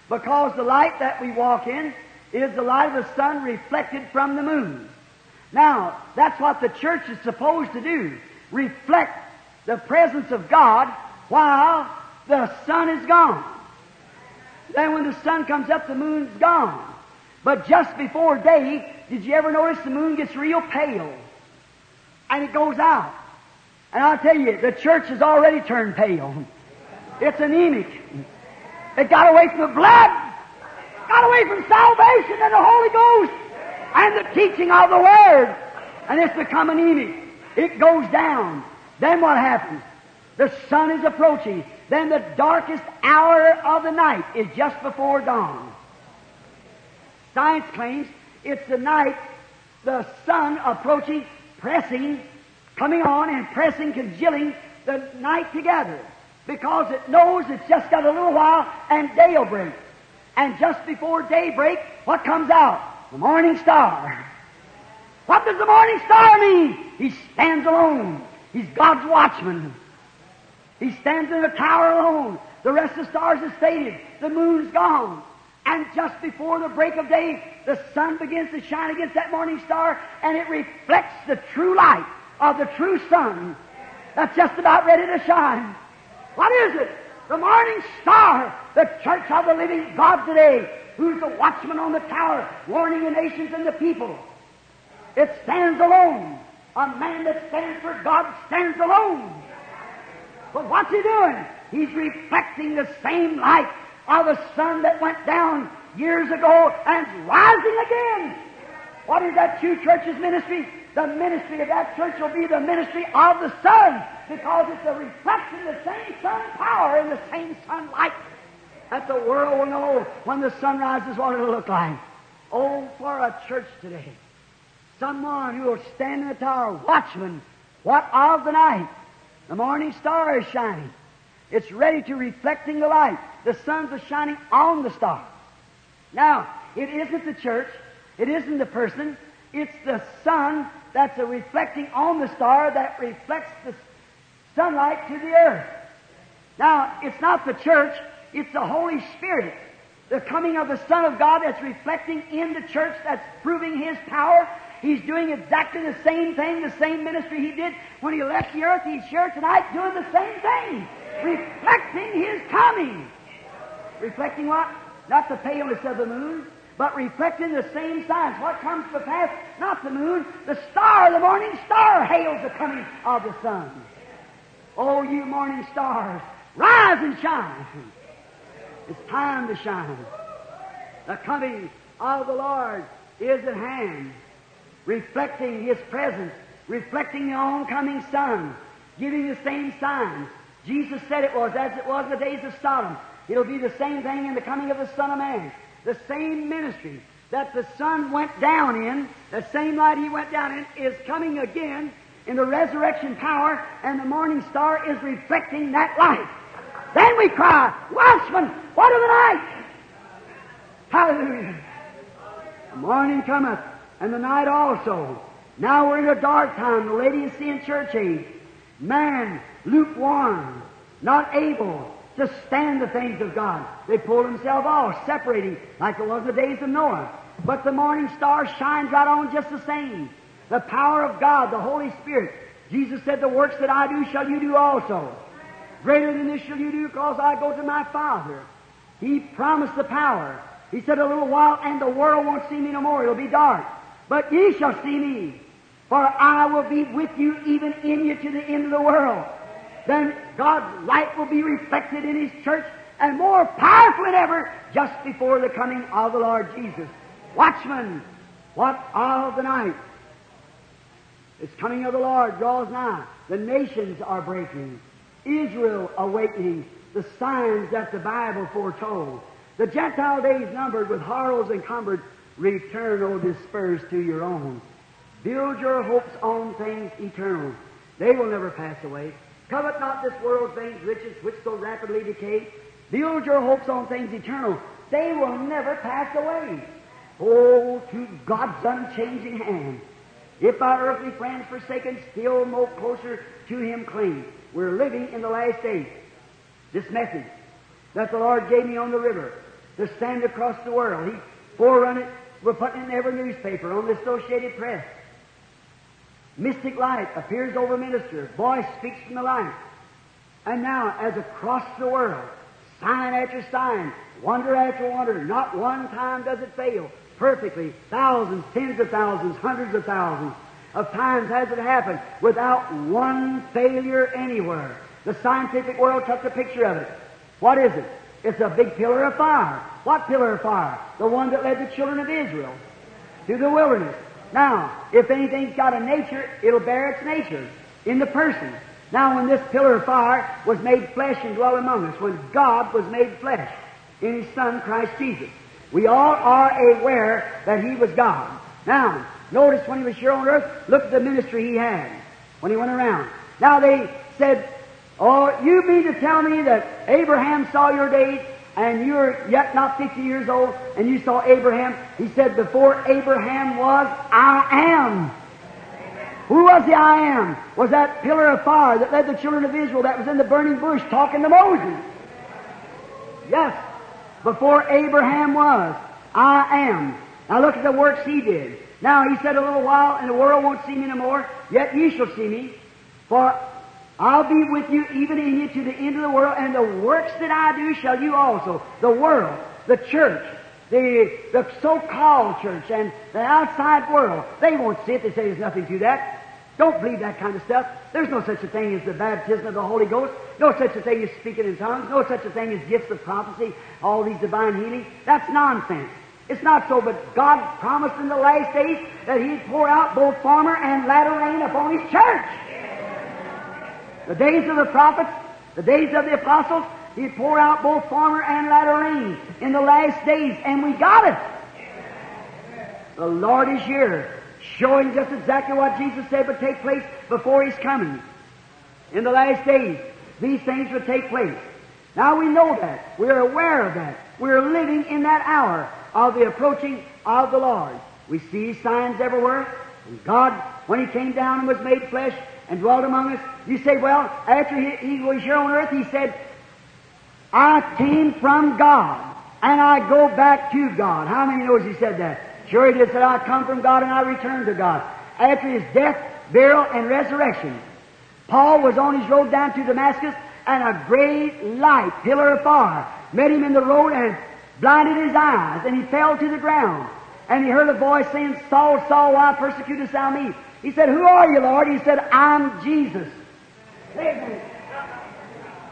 because the light that we walk in is the light of the sun reflected from the moon. Now, that's what the church is supposed to do reflect the presence of God while the sun is gone. Then when the sun comes up, the moon's gone. But just before day, did you ever notice the moon gets real pale? And it goes out. And I'll tell you, the church has already turned pale. It's anemic. It got away from the blood, got away from salvation and the Holy Ghost and the teaching of the Word. And it's become anemic. It goes down. Then what happens? The sun is approaching. Then the darkest hour of the night is just before dawn. Science claims it's the night, the sun approaching, pressing, coming on and pressing, congealing the night together. Because it knows it's just got a little while and day will break. And just before daybreak, what comes out? The morning star. What does the morning star mean? He stands alone. He's God's watchman. He stands in a tower alone. The rest of the stars is faded. The moon's gone. And just before the break of day, the sun begins to shine against that morning star, and it reflects the true light of the true sun that's just about ready to shine. What is it? The morning star, the church of the living God today, who's the watchman on the tower, warning the nations and the people. It stands alone. A man that stands for God stands alone. But what's he doing? He's reflecting the same light of the sun that went down years ago and rising again. What is that true church's ministry? The ministry of that church will be the ministry of the sun because it's a reflection of the same sun power and the same sunlight that the world will know when the sun rises what it'll look like. Oh, for a church today someone who will stand in the tower, watchman, what of the night? The morning star is shining. It's ready to reflecting the light. The sun's are shining on the star. Now, it isn't the church. It isn't the person. It's the sun that's a reflecting on the star that reflects the sunlight to the earth. Now, it's not the church. It's the Holy Spirit. The coming of the Son of God that's reflecting in the church, that's proving His power, He's doing exactly the same thing, the same ministry he did when he left the earth. He's here tonight doing the same thing, reflecting his coming. Reflecting what? Not the paleness of the moon, but reflecting the same signs. What comes to pass? Not the moon, the star, the morning star hails the coming of the sun. Oh, you morning stars, rise and shine. It's time to shine. The coming of the Lord is at hand reflecting His presence, reflecting the oncoming sun, giving the same signs. Jesus said it was as it was in the days of Sodom. It'll be the same thing in the coming of the Son of Man. The same ministry that the sun went down in, the same light he went down in, is coming again in the resurrection power, and the morning star is reflecting that light. Then we cry, Watchman, what of the night? Hallelujah. The morning cometh, and the night also. Now we're in a dark time, the Laodicean church age. Man, lukewarm, not able to stand the things of God. They pull themselves off, separating, like it was in the days of Noah. But the morning star shines right on just the same. The power of God, the Holy Spirit. Jesus said, The works that I do shall you do also. Greater than this shall you do, because I go to my Father. He promised the power. He said, A little while, and the world won't see me no more. It'll be dark. But ye shall see me. For I will be with you even in you to the end of the world. Then God's light will be reflected in His church and more powerful than ever just before the coming of the Lord Jesus. Watchmen, what of the night? It's coming of the Lord draws nigh. The nations are breaking. Israel awakening. The signs that the Bible foretold. The Gentile days numbered with horrors encumbered. Return, O dispersed, to your own. Build your hopes on things eternal. They will never pass away. Covet not this world's things, riches which so rapidly decay. Build your hopes on things eternal. They will never pass away. Oh, to God's unchanging hand. If our earthly friends forsaken, still more closer to Him cling. We're living in the last days. This message that the Lord gave me on the river to stand across the world, He forerun it. We're putting it in every newspaper, on the Associated Press. Mystic light appears over minister. Voice speaks from the light. And now, as across the world, sign after sign, wonder after wonder, not one time does it fail. Perfectly, thousands, tens of thousands, hundreds of thousands of times has it happened without one failure anywhere. The scientific world took a picture of it. What is it? It's a big pillar of fire. What pillar of fire? The one that led the children of Israel through the wilderness. Now, if anything's got a nature, it'll bear its nature in the person. Now, when this pillar of fire was made flesh and dwelt among us, when God was made flesh in His Son, Christ Jesus, we all are aware that He was God. Now, notice when He was here on earth, look at the ministry He had when He went around. Now, they said, Oh, you mean to tell me that Abraham saw your days and you're yet not 50 years old and you saw Abraham? He said, Before Abraham was, I am. Who was the I am? Was that pillar of fire that led the children of Israel that was in the burning bush talking to Moses? Yes. Before Abraham was, I am. Now look at the works he did. Now he said a little while, and the world won't see me no more, yet ye shall see me. For I'll be with you even in you to the end of the world, and the works that I do shall you also. The world, the church, the, the so-called church, and the outside world, they won't see it. They say there's nothing to that. Don't believe that kind of stuff. There's no such a thing as the baptism of the Holy Ghost. No such a thing as speaking in tongues. No such a thing as gifts of prophecy. All these divine healings. That's nonsense. It's not so, but God promised in the last days that He'd pour out both former and latter rain upon His church. The days of the prophets, the days of the apostles, He'd pour out both former and latter rain in the last days, and we got it. The Lord is here, showing just exactly what Jesus said would take place before His coming. In the last days, these things would take place. Now we know that. We're aware of that. We're living in that hour of the approaching of the Lord. We see signs everywhere. And God, when He came down and was made flesh and dwelt among us, you say, well, after He, he was here on earth, He said, I came from God and I go back to God. How many knows He said that? Sure He did. Said, I come from God and I return to God. After His death, burial, and resurrection, Paul was on his road down to Damascus and a great light, pillar of fire, met him in the road and blinded his eyes, and he fell to the ground. And he heard a voice saying, Saul, Saul, why persecutest thou me? He said, Who are you, Lord? He said, I'm Jesus.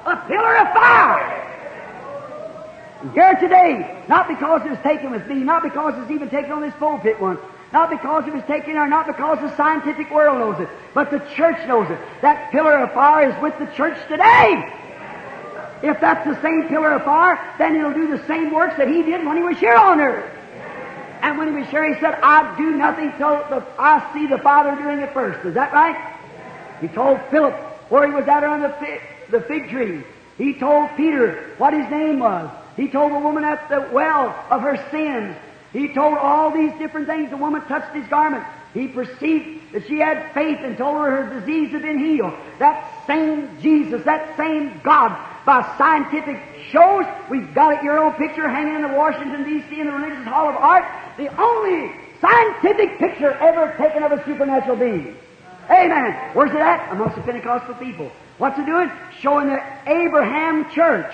A pillar of fire. And Here today, not because it was taken with me, not because it's even taken on this pulpit once, not because it was taken or not because the scientific world knows it, but the church knows it. That pillar of fire is with the church today. If that's the same pillar of fire, then it'll do the same works that he did when he was here on earth. And when he was here, he said, I do nothing till the, I see the Father doing it first. Is that right? He told Philip where he was at on the fig, the fig tree. He told Peter what his name was. He told the woman at the well of her sins. He told all these different things. The woman touched his garment. He perceived that she had faith and told her her disease had been healed. That same Jesus, that same God, by scientific shows, we've got it, your own picture hanging in the Washington, D.C. in the Religious Hall of Art, the only scientific picture ever taken of a supernatural being. Amen. Where's it at? Amongst the Pentecostal people. What's it doing? Showing the Abraham church.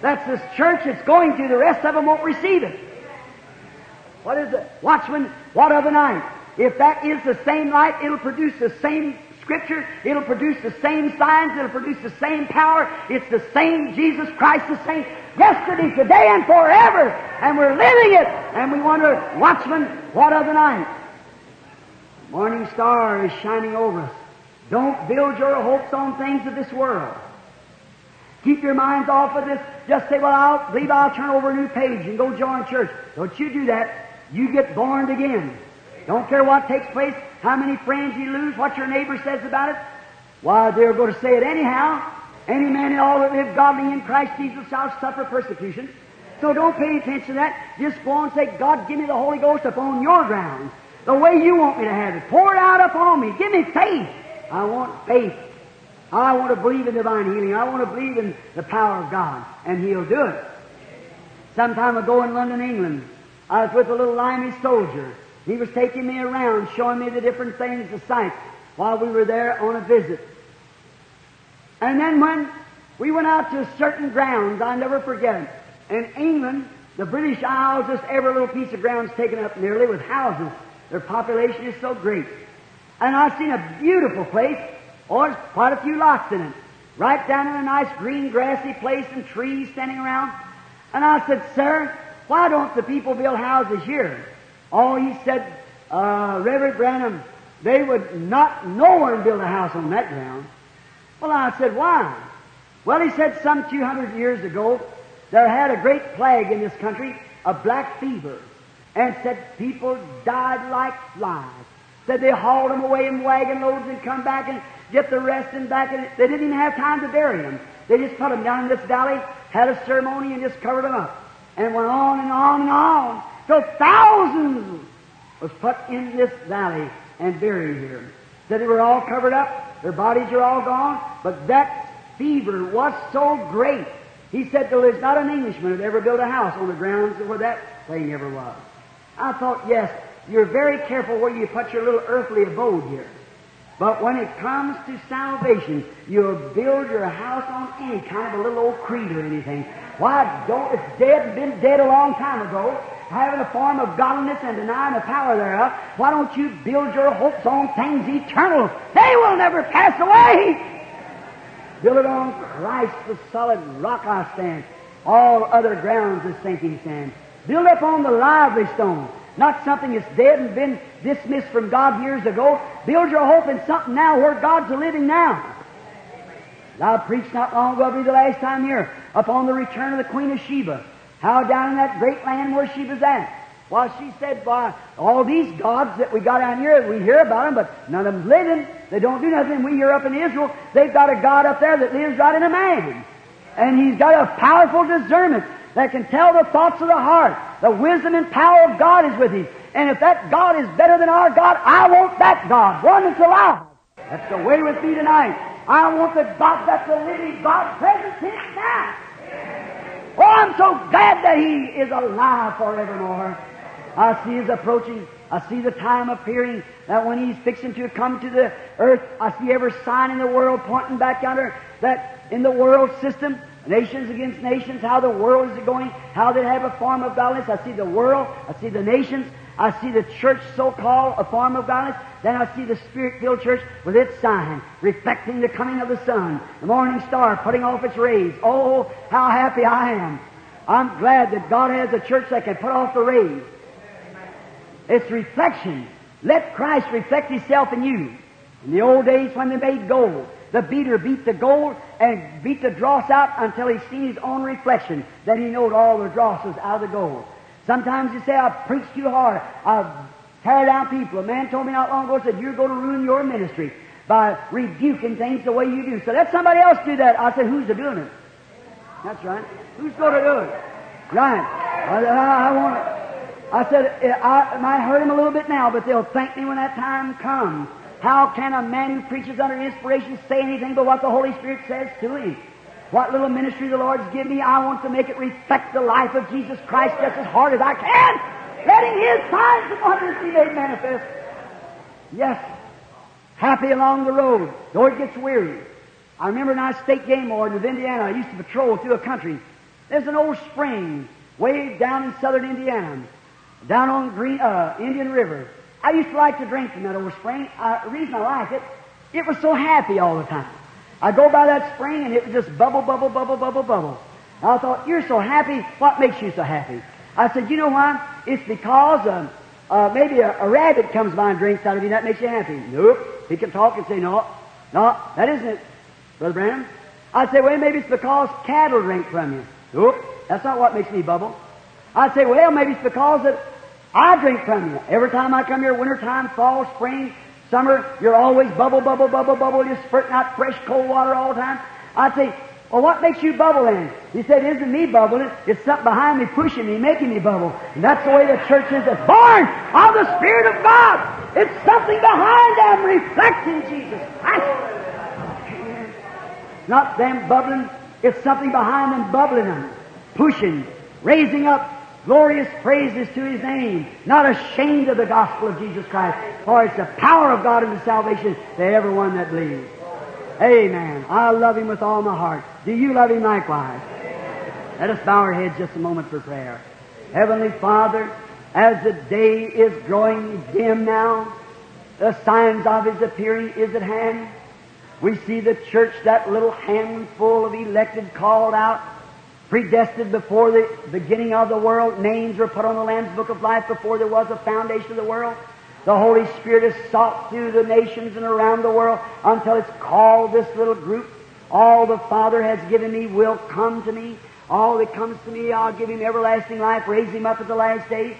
That's this church it's going to. The rest of them won't receive it. What is it? Watchman, what of the night? If that is the same light, it'll produce the same Scripture. It'll produce the same signs. It'll produce the same power. It's the same Jesus Christ, the same yesterday, today, and forever. And we're living it. And we wonder, watchman, what of the night? The Morning star is shining over us. Don't build your hopes on things of this world. Keep your minds off of this. Just say, well, I'll believe I'll turn over a new page and go join church. Don't you do that. You get born again. Don't care what takes place, how many friends you lose, what your neighbor says about it. Why, they're going to say it anyhow. Any man in all that live godly in Christ Jesus shall suffer persecution. So don't pay attention to that. Just go and say, God, give me the Holy Ghost upon your ground. The way you want me to have it. Pour it out upon me. Give me faith. I want faith. I want to believe in divine healing. I want to believe in the power of God. And He'll do it. Some time ago in London, England, I was with a little limey soldier. He was taking me around, showing me the different things, the sights, while we were there on a visit. And then when we went out to certain grounds, I never forget it. In England, the British Isles, just every little piece of ground is taken up nearly with houses. Their population is so great. And I seen a beautiful place. Oh, there's quite a few lots in it. Right down in a nice green grassy place and trees standing around. And I said, Sir, why don't the people build houses here? Oh, he said, uh, Reverend Branham, they would not, no one build a house on that ground. Well, I said, why? Well, he said some 200 years ago, there had a great plague in this country, a black fever, and said people died like flies. Said they hauled them away in wagon loads and come back and get the rest and back, and they didn't even have time to bury them. They just put them down in this valley, had a ceremony, and just covered them up, and went on and on and on. till thousands was put in this valley and buried here. Said they were all covered up, their bodies are all gone, but that fever was so great. He said there's not an Englishman that ever built a house on the grounds where that thing ever was. I thought, yes, you're very careful where you put your little earthly abode here. But when it comes to salvation, you'll build your house on any kind of a little old creed or anything. Why don't, it's dead been dead a long time ago, having a form of godliness and denying the power thereof. Why don't you build your hopes on things eternal? They will never pass away. Build it on Christ, the solid rock I stand. All other grounds is sinking sand. Build up on the lively stone, not something that's dead and been dismissed from God years ago. Build your hope in something now where God's living now. I preached not long ago, I the last time here, upon the return of the Queen of Sheba. How down in that great land where she was at. Well, she said, why, all these gods that we got down here, we hear about them, but none of them's living. They don't do nothing. We hear up in Israel, they've got a God up there that lives right in a man. And he's got a powerful discernment that can tell the thoughts of the heart. The wisdom and power of God is with him. And if that God is better than our God, I want that God, one that's alive. That's the way with me tonight. I want the God that's the living God present here now. Oh, I'm so glad that He is alive forevermore. I see His approaching. I see the time appearing that when He's fixing to come to the earth, I see every sign in the world pointing back yonder that in the world system, nations against nations, how the world is going, how they have a form of godliness. I see the world, I see the nations, I see the church so-called a form of godliness. Then I see the Spirit-filled church with its sign, reflecting the coming of the sun, the morning star putting off its rays. Oh, how happy I am. I'm glad that God has a church that can put off the rays. It's reflection. Let Christ reflect Himself in you. In the old days when they made gold, the beater beat the gold and beat the dross out until he seen his own reflection. Then he knowed all the dross was out of the gold. Sometimes you say, I preach too hard. I tear down people. A man told me not long ago, said, you're going to ruin your ministry by rebuking things the way you do. So let somebody else do that. I said, who's doing it? That's right. Who's going to do it? Right. I, I, I want to. I said, I, I might hurt him a little bit now, but they'll thank me when that time comes. How can a man who preaches under inspiration say anything but what the Holy Spirit says to him? What little ministry the Lord's given me, I want to make it reflect the life of Jesus Christ just as hard as I can, letting His signs and wonders be made manifest. Yes, happy along the road, though it gets weary. I remember when I was state game warden of Indiana, I used to patrol through a country. There's an old spring way down in southern Indiana, down on Green, uh, Indian River. I used to like to drink from that old spring. Uh, the reason I like it, it was so happy all the time. I go by that spring and it would just bubble, bubble, bubble, bubble, bubble. And I thought, you're so happy. What makes you so happy? I said, you know why? It's because um, uh, maybe a, a rabbit comes by and drinks out of you. That makes you happy. Nope. He can talk and say, no, no, that isn't it, Brother Branham. I'd say, well, maybe it's because cattle drink from you. Nope. That's not what makes me bubble. I'd say, well, maybe it's because that I drink from you. Every time I come here, wintertime, fall, spring, summer, you're always bubble, bubble, bubble, bubble, just spurting out fresh cold water all the time. I'd say, well, what makes you bubble then? He said, isn't me bubbling, it's something behind me pushing me, making me bubble. And that's the way the church is. It's born of the Spirit of God. It's something behind them reflecting Jesus Christ. Not them bubbling, it's something behind them bubbling them, pushing, raising up glorious praises to His name, not ashamed of the gospel of Jesus Christ, for it's the power of God unto salvation to everyone that believes. Amen. I love Him with all my heart. Do you love Him likewise? Let us bow our heads just a moment for prayer. Heavenly Father, as the day is growing dim now, the signs of His appearing is at hand. We see the church, that little handful of elected called out, predestined before the beginning of the world. Names were put on the Lamb's Book of Life before there was a foundation of the world. The Holy Spirit has sought through the nations and around the world until it's called this little group. All the Father has given me will come to me. All that comes to me, I'll give him everlasting life, raise him up at the last day.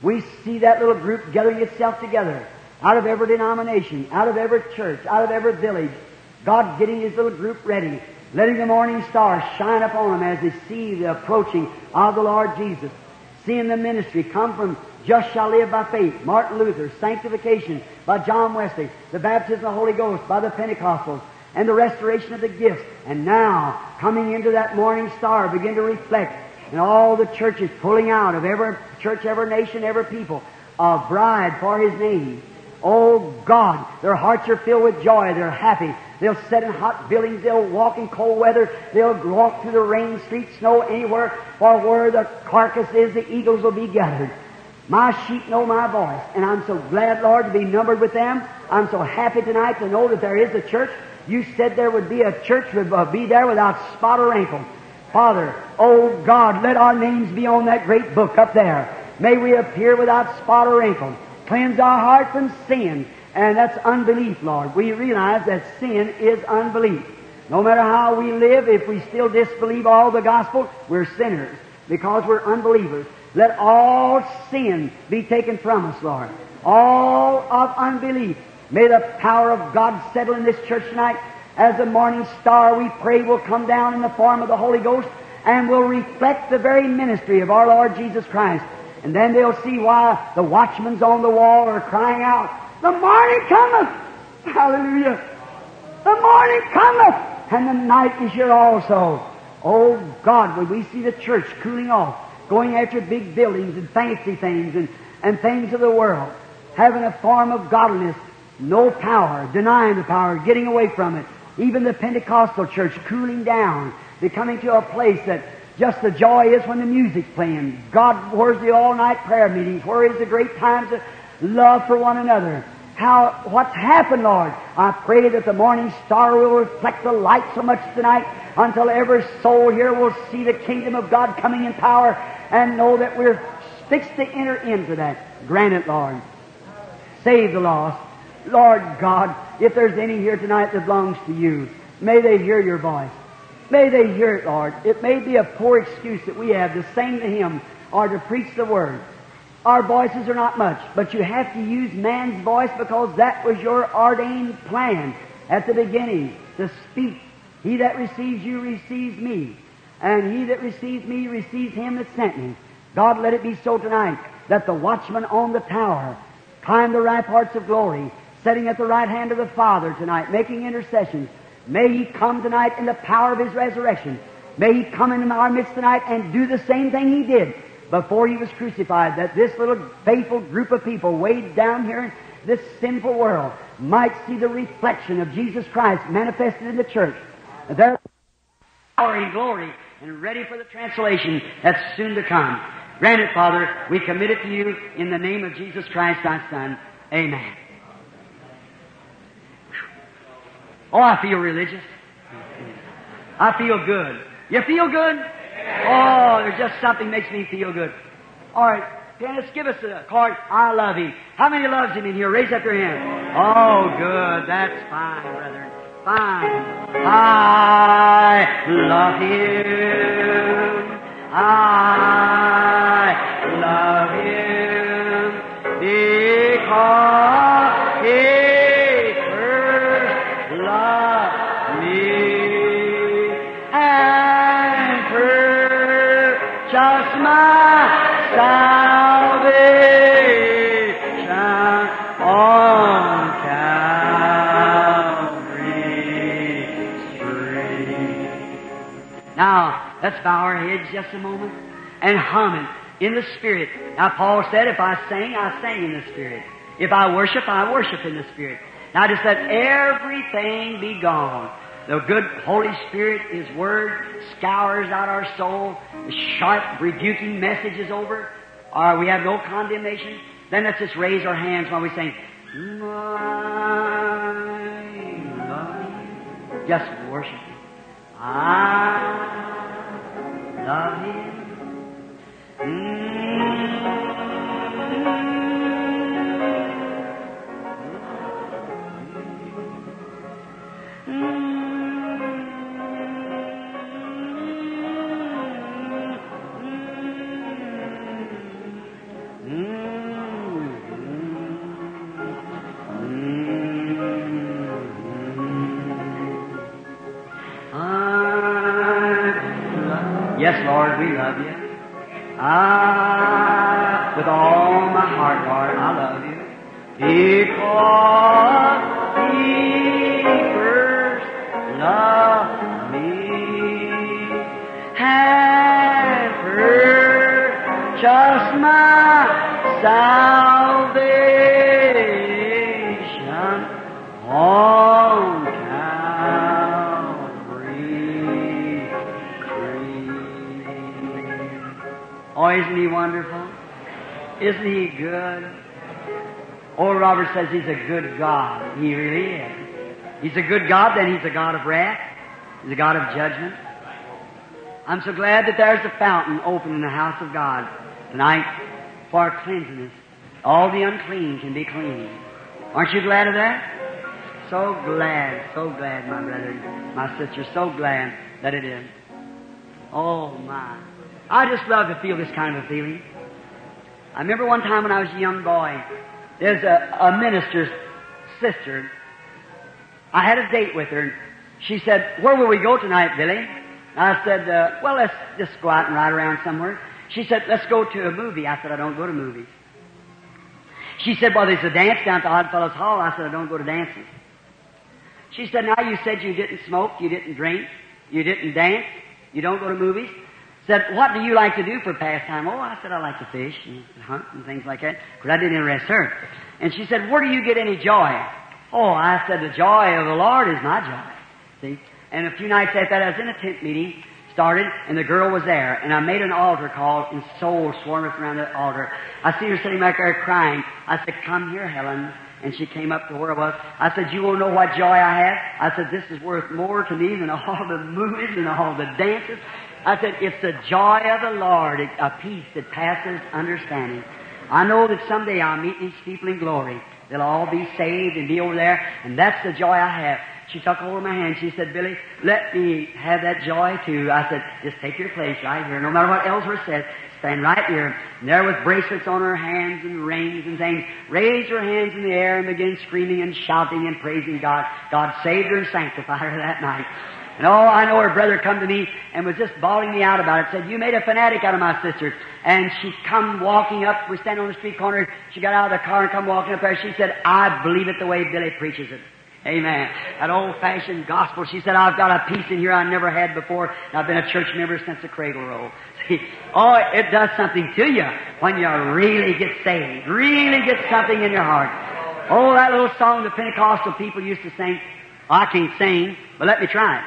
We see that little group gathering itself together out of every denomination, out of every church, out of every village. God getting his little group ready, letting the morning stars shine upon them as they see the approaching of the Lord Jesus. Seeing the ministry come from just shall live by faith, Martin Luther, sanctification by John Wesley, the baptism of the Holy Ghost by the Pentecostals, and the restoration of the gifts. And now, coming into that morning star, begin to reflect, and all the churches pulling out of every church, every nation, every people, a bride for His name. Oh God, their hearts are filled with joy. They're happy. They'll sit in hot buildings. They'll walk in cold weather. They'll walk through the rain, sleet, snow, anywhere. For where the carcass is, the eagles will be gathered. My sheep know my voice, and I'm so glad, Lord, to be numbered with them. I'm so happy tonight to know that there is a church. You said there would be a church would uh, be there without spot or wrinkle. Father, oh God, let our names be on that great book up there. May we appear without spot or wrinkle. Cleanse our heart from sin, and that's unbelief, Lord. We realize that sin is unbelief. No matter how we live, if we still disbelieve all the gospel, we're sinners because we're unbelievers. Let all sin be taken from us, Lord. All of unbelief. May the power of God settle in this church tonight. As the morning star, we pray, will come down in the form of the Holy Ghost and will reflect the very ministry of our Lord Jesus Christ. And then they'll see why the watchmen on the wall are crying out, The morning cometh! Hallelujah! The morning cometh! And the night is here also. Oh God, when we see the church cooling off, going after big buildings and fancy things and, and things of the world, having a form of godliness, no power, denying the power, getting away from it. Even the Pentecostal church cooling down, becoming to a place that just the joy is when the music's playing. God, where's the all-night prayer meetings? Where is the great times of love for one another? How, what's happened, Lord? I pray that the morning star will reflect the light so much tonight until every soul here will see the kingdom of God coming in power and know that we're fixed to enter into that. Grant it, Lord. Save the lost. Lord God, if there's any here tonight that belongs to you, may they hear your voice. May they hear it, Lord. It may be a poor excuse that we have to sing the hymn or to preach the word. Our voices are not much, but you have to use man's voice because that was your ordained plan at the beginning to speak. He that receives you receives me, and he that receives me receives him that sent me. God, let it be so tonight that the watchman on the tower climb the ramparts of glory, sitting at the right hand of the Father tonight, making intercessions. May he come tonight in the power of his resurrection. May he come into our midst tonight and do the same thing he did before he was crucified, that this little faithful group of people weighed down here in this sinful world might see the reflection of Jesus Christ manifested in the church. Power and glory and ready for the translation that's soon to come. Grant it, Father, we commit it to you in the name of Jesus Christ, our Son. Amen. Oh, I feel religious. I feel good. You feel good? Oh, there's just something makes me feel good. All right, Dennis, give us a card. I love him. How many loves him in here? Raise up your hand. Oh, good. That's fine, brother. I love you. I bow our heads just a moment and hum it in the Spirit. Now, Paul said, if I sing, I sing in the Spirit. If I worship, I worship in the Spirit. Now, just let everything be gone. The good Holy Spirit, His Word, scours out our soul. The sharp, rebuking message is over. We have no condemnation. Then let's just raise our hands while we sing. My love. Just worship I love Him. Yes, Says he's a good God. He really is. He's a good God, then he's a God of wrath. He's a God of judgment. I'm so glad that there's a fountain open in the house of God tonight for cleansiness. All the unclean can be clean. Aren't you glad of that? So glad, so glad, my brother, my sister, so glad that it is. Oh my. I just love to feel this kind of a feeling. I remember one time when I was a young boy, there's a, a minister's sister. I had a date with her. She said, Where will we go tonight, Billy? I said, uh, Well, let's just go out and ride around somewhere. She said, Let's go to a movie. I said, I don't go to movies. She said, Well, there's a dance down at the Oddfellows Hall. I said, I don't go to dances. She said, Now you said you didn't smoke, you didn't drink, you didn't dance, you don't go to movies. Said, What do you like to do for pastime? Oh, I said, I like to fish and hunt and things like that. Because that didn't interest her. And she said, Where do you get any joy? Oh, I said, The joy of the Lord is my joy. See? And a few nights after that, I was in a tent meeting, started, and the girl was there. And I made an altar call, and souls swarmed around the altar. I see her sitting back there crying. I said, Come here, Helen. And she came up to where I was. I said, You want to know what joy I have? I said, This is worth more to me than all the movies and all the dances. I said, It's the joy of the Lord, a peace that passes understanding. I know that someday I'll meet these people in glory. They'll all be saved and be over there, and that's the joy I have. She took hold of my hand. She said, Billy, let me have that joy too. I said, just take your place right here. No matter what Ellsworth says, stand right here. And there with bracelets on her hands and rings and things, raise her hands in the air and begin screaming and shouting and praising God. God saved her and sanctified her that night. And oh, I know her brother come to me and was just bawling me out about it. Said, you made a fanatic out of my sister. And she come walking up. We're standing on the street corner. She got out of the car and come walking up there. She said, I believe it the way Billy preaches it. Amen. That old-fashioned gospel. She said, I've got a peace in here I never had before. And I've been a church member since the cradle roll. See, oh, it does something to you when you really get saved. Really get something in your heart. Oh, that little song the Pentecostal people used to sing. I can't sing, but let me try it.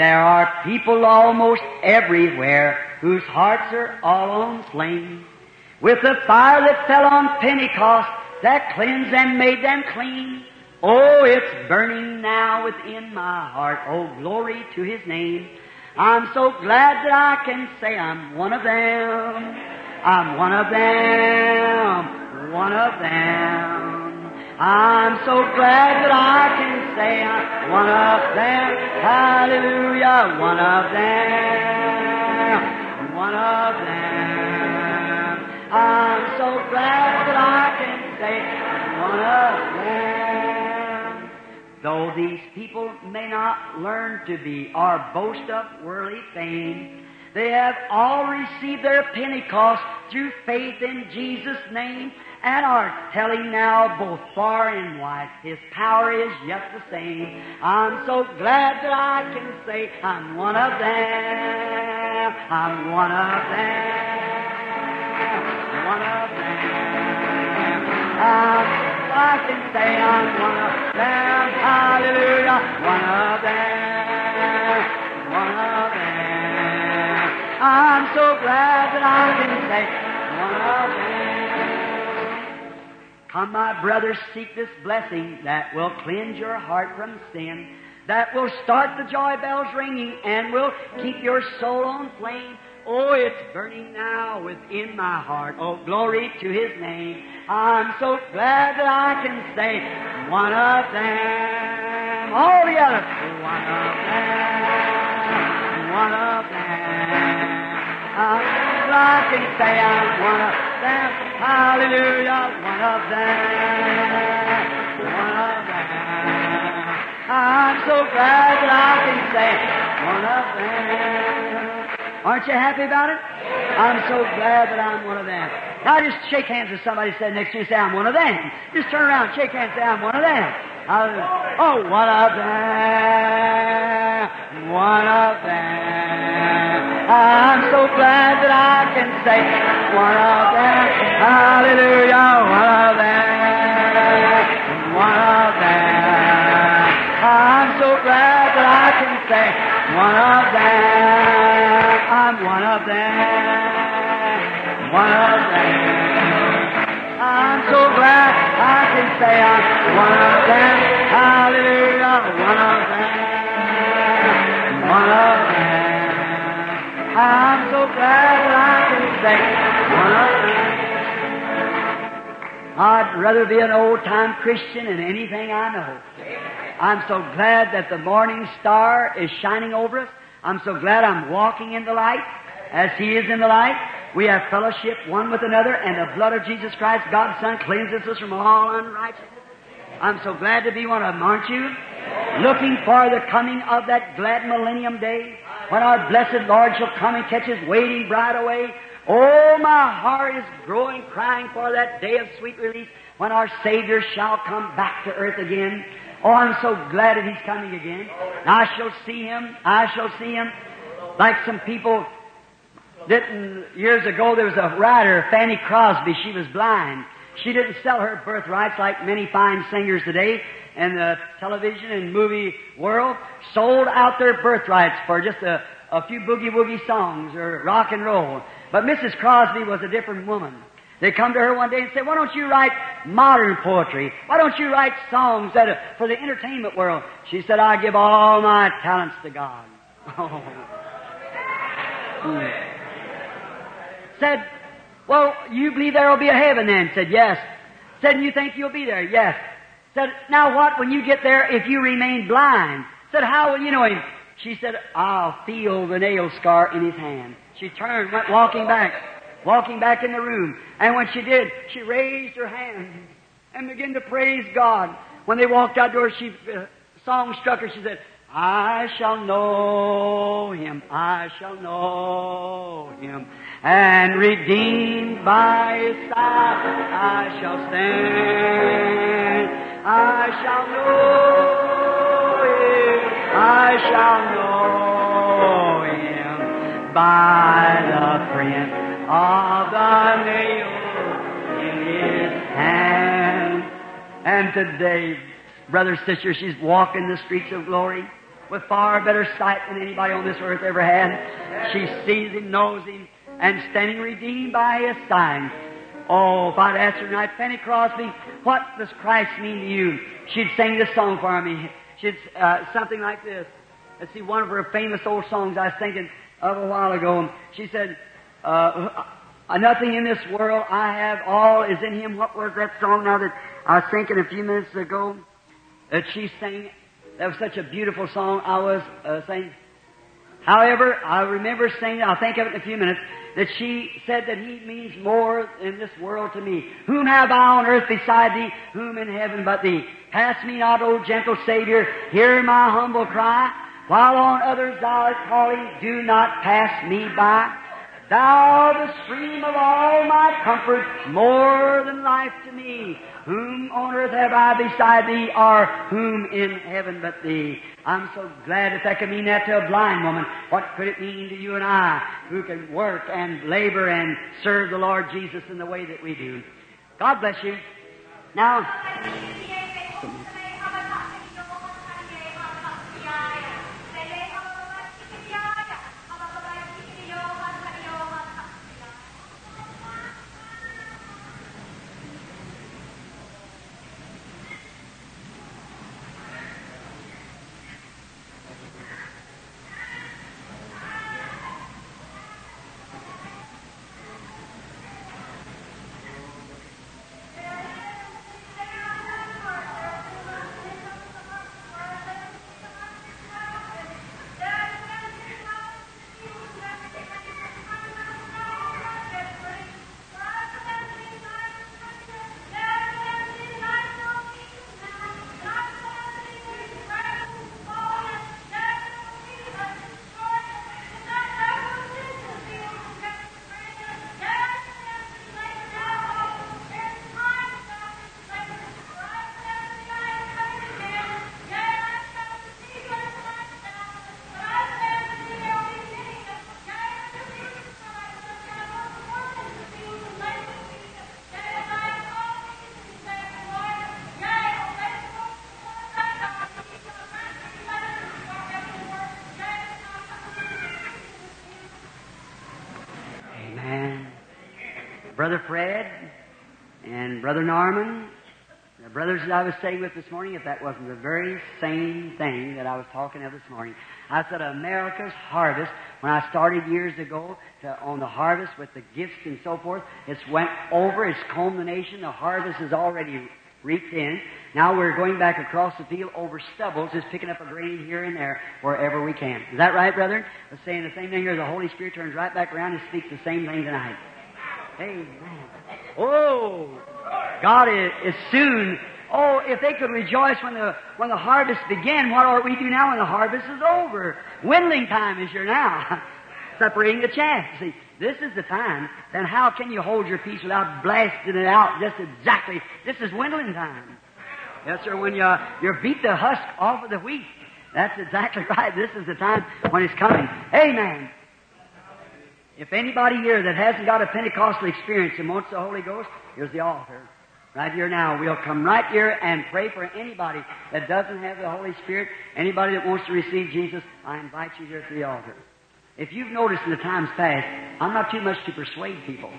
There are people almost everywhere whose hearts are all on flame. With the fire that fell on Pentecost, that cleansed and made them clean. Oh, it's burning now within my heart. Oh, glory to His name. I'm so glad that I can say I'm one of them. I'm one of them. One of them. I'm so glad that I can say I'm one of them. Hallelujah. One of them. One of them. I'm so glad that I can say I'm one of them. Though these people may not learn to be or boast of worldly fame, they have all received their Pentecost through faith in Jesus' name and are telling now both far and wide His power is yet the same. I'm so glad that I can say I'm one of them. I'm one of them. One of them. I'm, I can say I'm one of them. Hallelujah. One of them. One of them. I'm so glad that I can say one of them. Come, my brothers, seek this blessing that will cleanse your heart from sin, that will start the joy bells ringing, and will keep your soul on flame. Oh, it's burning now within my heart. Oh, glory to His name. I'm so glad that I can say one of them. All together. One of them. One of them. I'm I can say I'm one of them. Hallelujah, one of them. One of them. I'm so glad that I can say one of them. Aren't you happy about it? I'm so glad that I'm one of them. Now just shake hands with somebody sitting next to you say, I'm one of them. Just turn around, shake hands, say, I'm one of them. Oh, one of them. One of them. I'm so glad that I can say one of them. Hallelujah, one of them. One of them. I'm so glad that I can say one of them. I'm one of them. One of them. I'm so glad I can say I'm one of them. Hallelujah, one of them. One of them. I'm so glad I can say. I'd rather be an old time Christian than anything I know. I'm so glad that the morning star is shining over us. I'm so glad I'm walking in the light as He is in the light. We have fellowship one with another, and the blood of Jesus Christ, God's Son, cleanses us from all unrighteousness. I'm so glad to be one of them, aren't you? Looking for the coming of that glad millennium day when our blessed Lord shall come and catch His waiting bride away. Oh, my heart is growing, crying for that day of sweet release when our Savior shall come back to earth again. Oh, I'm so glad that He's coming again. I shall see Him. I shall see Him. Like some people didn't, mm, years ago there was a writer, Fanny Crosby, she was blind. She didn't sell her birthrights like many fine singers today in the television and movie world, sold out their birthrights for just a, a few boogie woogie songs or rock and roll. But Mrs. Crosby was a different woman. They come to her one day and say, why don't you write modern poetry? Why don't you write songs that are for the entertainment world? She said, I give all my talents to God. Oh. Hmm. Said, well, you believe there will be a heaven then? Said, yes. Said, you think you'll be there? Yes. Said, now what when you get there if you remain blind? Said, how will you know him? She said, I'll feel the nail scar in his hand. She turned, went walking back, walking back in the room. And when she did, she raised her hand and began to praise God. When they walked outdoors, she, uh, song struck her. She said, I shall know him, I shall know him, and redeemed by his side I shall stand. I shall know him, I shall know him by the print of the nail in his hand. And today, brother, sister, she's walking the streets of glory with far better sight than anybody on this earth ever had. She sees him, knows him, and standing redeemed by his sign. Oh, if I'd asked her tonight, Fanny Crosby, what does Christ mean to you? She'd sing this song for me. She'd, uh, something like this. Let's see, one of her famous old songs I was thinking of a while ago. She said, uh, nothing in this world I have, all is in Him. What was that song now that I was thinking a few minutes ago that she sang? That was such a beautiful song I was uh, saying. However, I remember saying, I'll think of it in a few minutes, that she said that He means more in this world to me. Whom have I on earth beside Thee? Whom in heaven but Thee? Pass me not, O gentle Savior, hear my humble cry. While on others Thou art calling, do not pass me by. Thou, the stream of all my comfort, more than life to me. Whom on earth have I beside thee, or whom in heaven but thee? I'm so glad if that could mean that to a blind woman. What could it mean to you and I, who can work and labor and serve the Lord Jesus in the way that we do? God bless you. Now, Brother Fred and Brother Norman, the brothers that I was staying with this morning, if that wasn't the very same thing that I was talking of this morning. I said America's harvest, when I started years ago to, on the harvest with the gifts and so forth, it's went over, it's culmination. the harvest is already reaped in. Now we're going back across the field over stubbles, just picking up a grain here and there wherever we can. Is that right, brethren? We're saying the same thing here. The Holy Spirit turns right back around and speaks the same thing tonight. Amen. Oh, God is, is soon. Oh, if they could rejoice when the when the harvest began, what are we do now when the harvest is over? Windling time is here now. Separating the chaff. See, this is the time. Then how can you hold your peace without blasting it out just exactly? This is windling time. Yes, sir. When you you beat the husk off of the wheat. That's exactly right. This is the time when it's coming. Amen. If anybody here that hasn't got a Pentecostal experience and wants the Holy Ghost, here's the altar. Right here now. We'll come right here and pray for anybody that doesn't have the Holy Spirit, anybody that wants to receive Jesus. I invite you here to the altar. If you've noticed in the times past, I'm not too much to persuade people.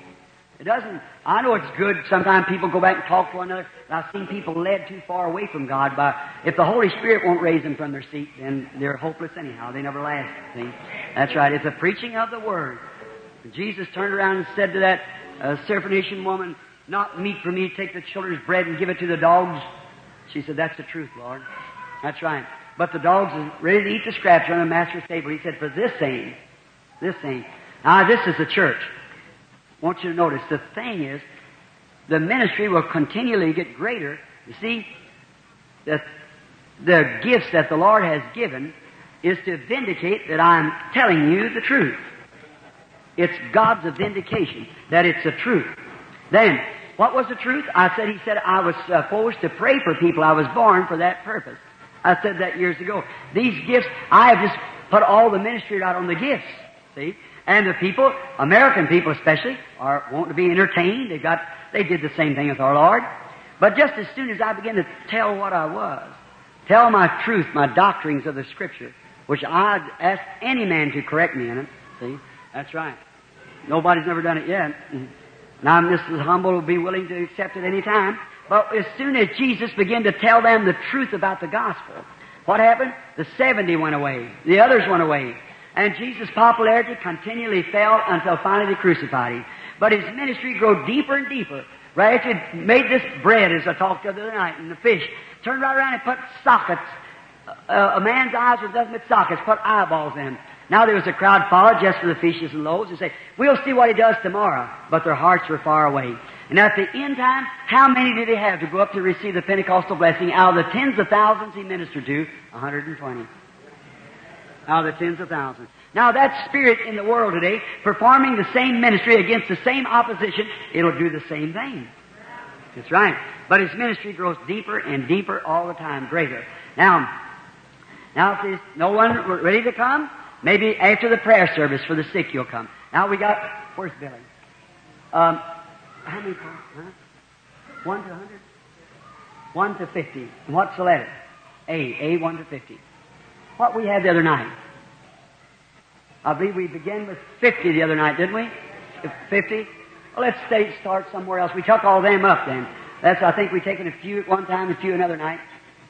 It doesn't, I know it's good. Sometimes people go back and talk to one another. I've seen people led too far away from God by, if the Holy Spirit won't raise them from their seat, then they're hopeless anyhow. They never last. See? That's right. It's the preaching of the Word. Jesus turned around and said to that uh, Syrophoenician woman, not meet for me take the children's bread and give it to the dogs. She said, that's the truth, Lord. That's right. But the dogs are ready to eat the scraps on the master's table. He said, for this thing, this thing. Now, this is the church. I want you to notice the thing is, the ministry will continually get greater. You see, that the gifts that the Lord has given is to vindicate that I'm telling you the truth. It's God's vindication that it's the truth. Then, what was the truth? I said, He said, I was uh, supposed to pray for people. I was born for that purpose. I said that years ago. These gifts, I have just put all the ministry out on the gifts. See? And the people, American people especially, are wanting to be entertained. They got, they did the same thing with our Lord. But just as soon as I began to tell what I was, tell my truth, my doctrines of the Scripture, which I'd ask any man to correct me in it. See? That's right. Nobody's never done it yet. Now I'm will be willing to accept it any time. But as soon as Jesus began to tell them the truth about the gospel, what happened? The 70 went away. The others went away. And Jesus' popularity continually fell until finally they crucified him. But his ministry grew deeper and deeper. Right after he made this bread, as I talked the other night, and the fish, turned right around and put sockets. Uh, a man's eyes were nothing but sockets, put eyeballs in. Now there was a crowd followed just for the fishes and loaves and say, we'll see what he does tomorrow. But their hearts were far away. And at the end time, how many did he have to go up to receive the Pentecostal blessing? Out of the tens of thousands he ministered to, 120. Out of the tens of thousands. Now that spirit in the world today, performing the same ministry against the same opposition, it'll do the same thing. That's right. But his ministry grows deeper and deeper all the time, greater. Now, now if there's no one ready to come, maybe after the prayer service for the sick you'll come. Now we got, where's Billy? Um, how many? Huh? One to hundred? One to fifty. And what's the letter? A. A one to fifty. What we had the other night? I believe we began with 50 the other night, didn't we? 50? Well, let's stay, start somewhere else. We took all them up then. That's, I think we've taken a few at one time, a few another night,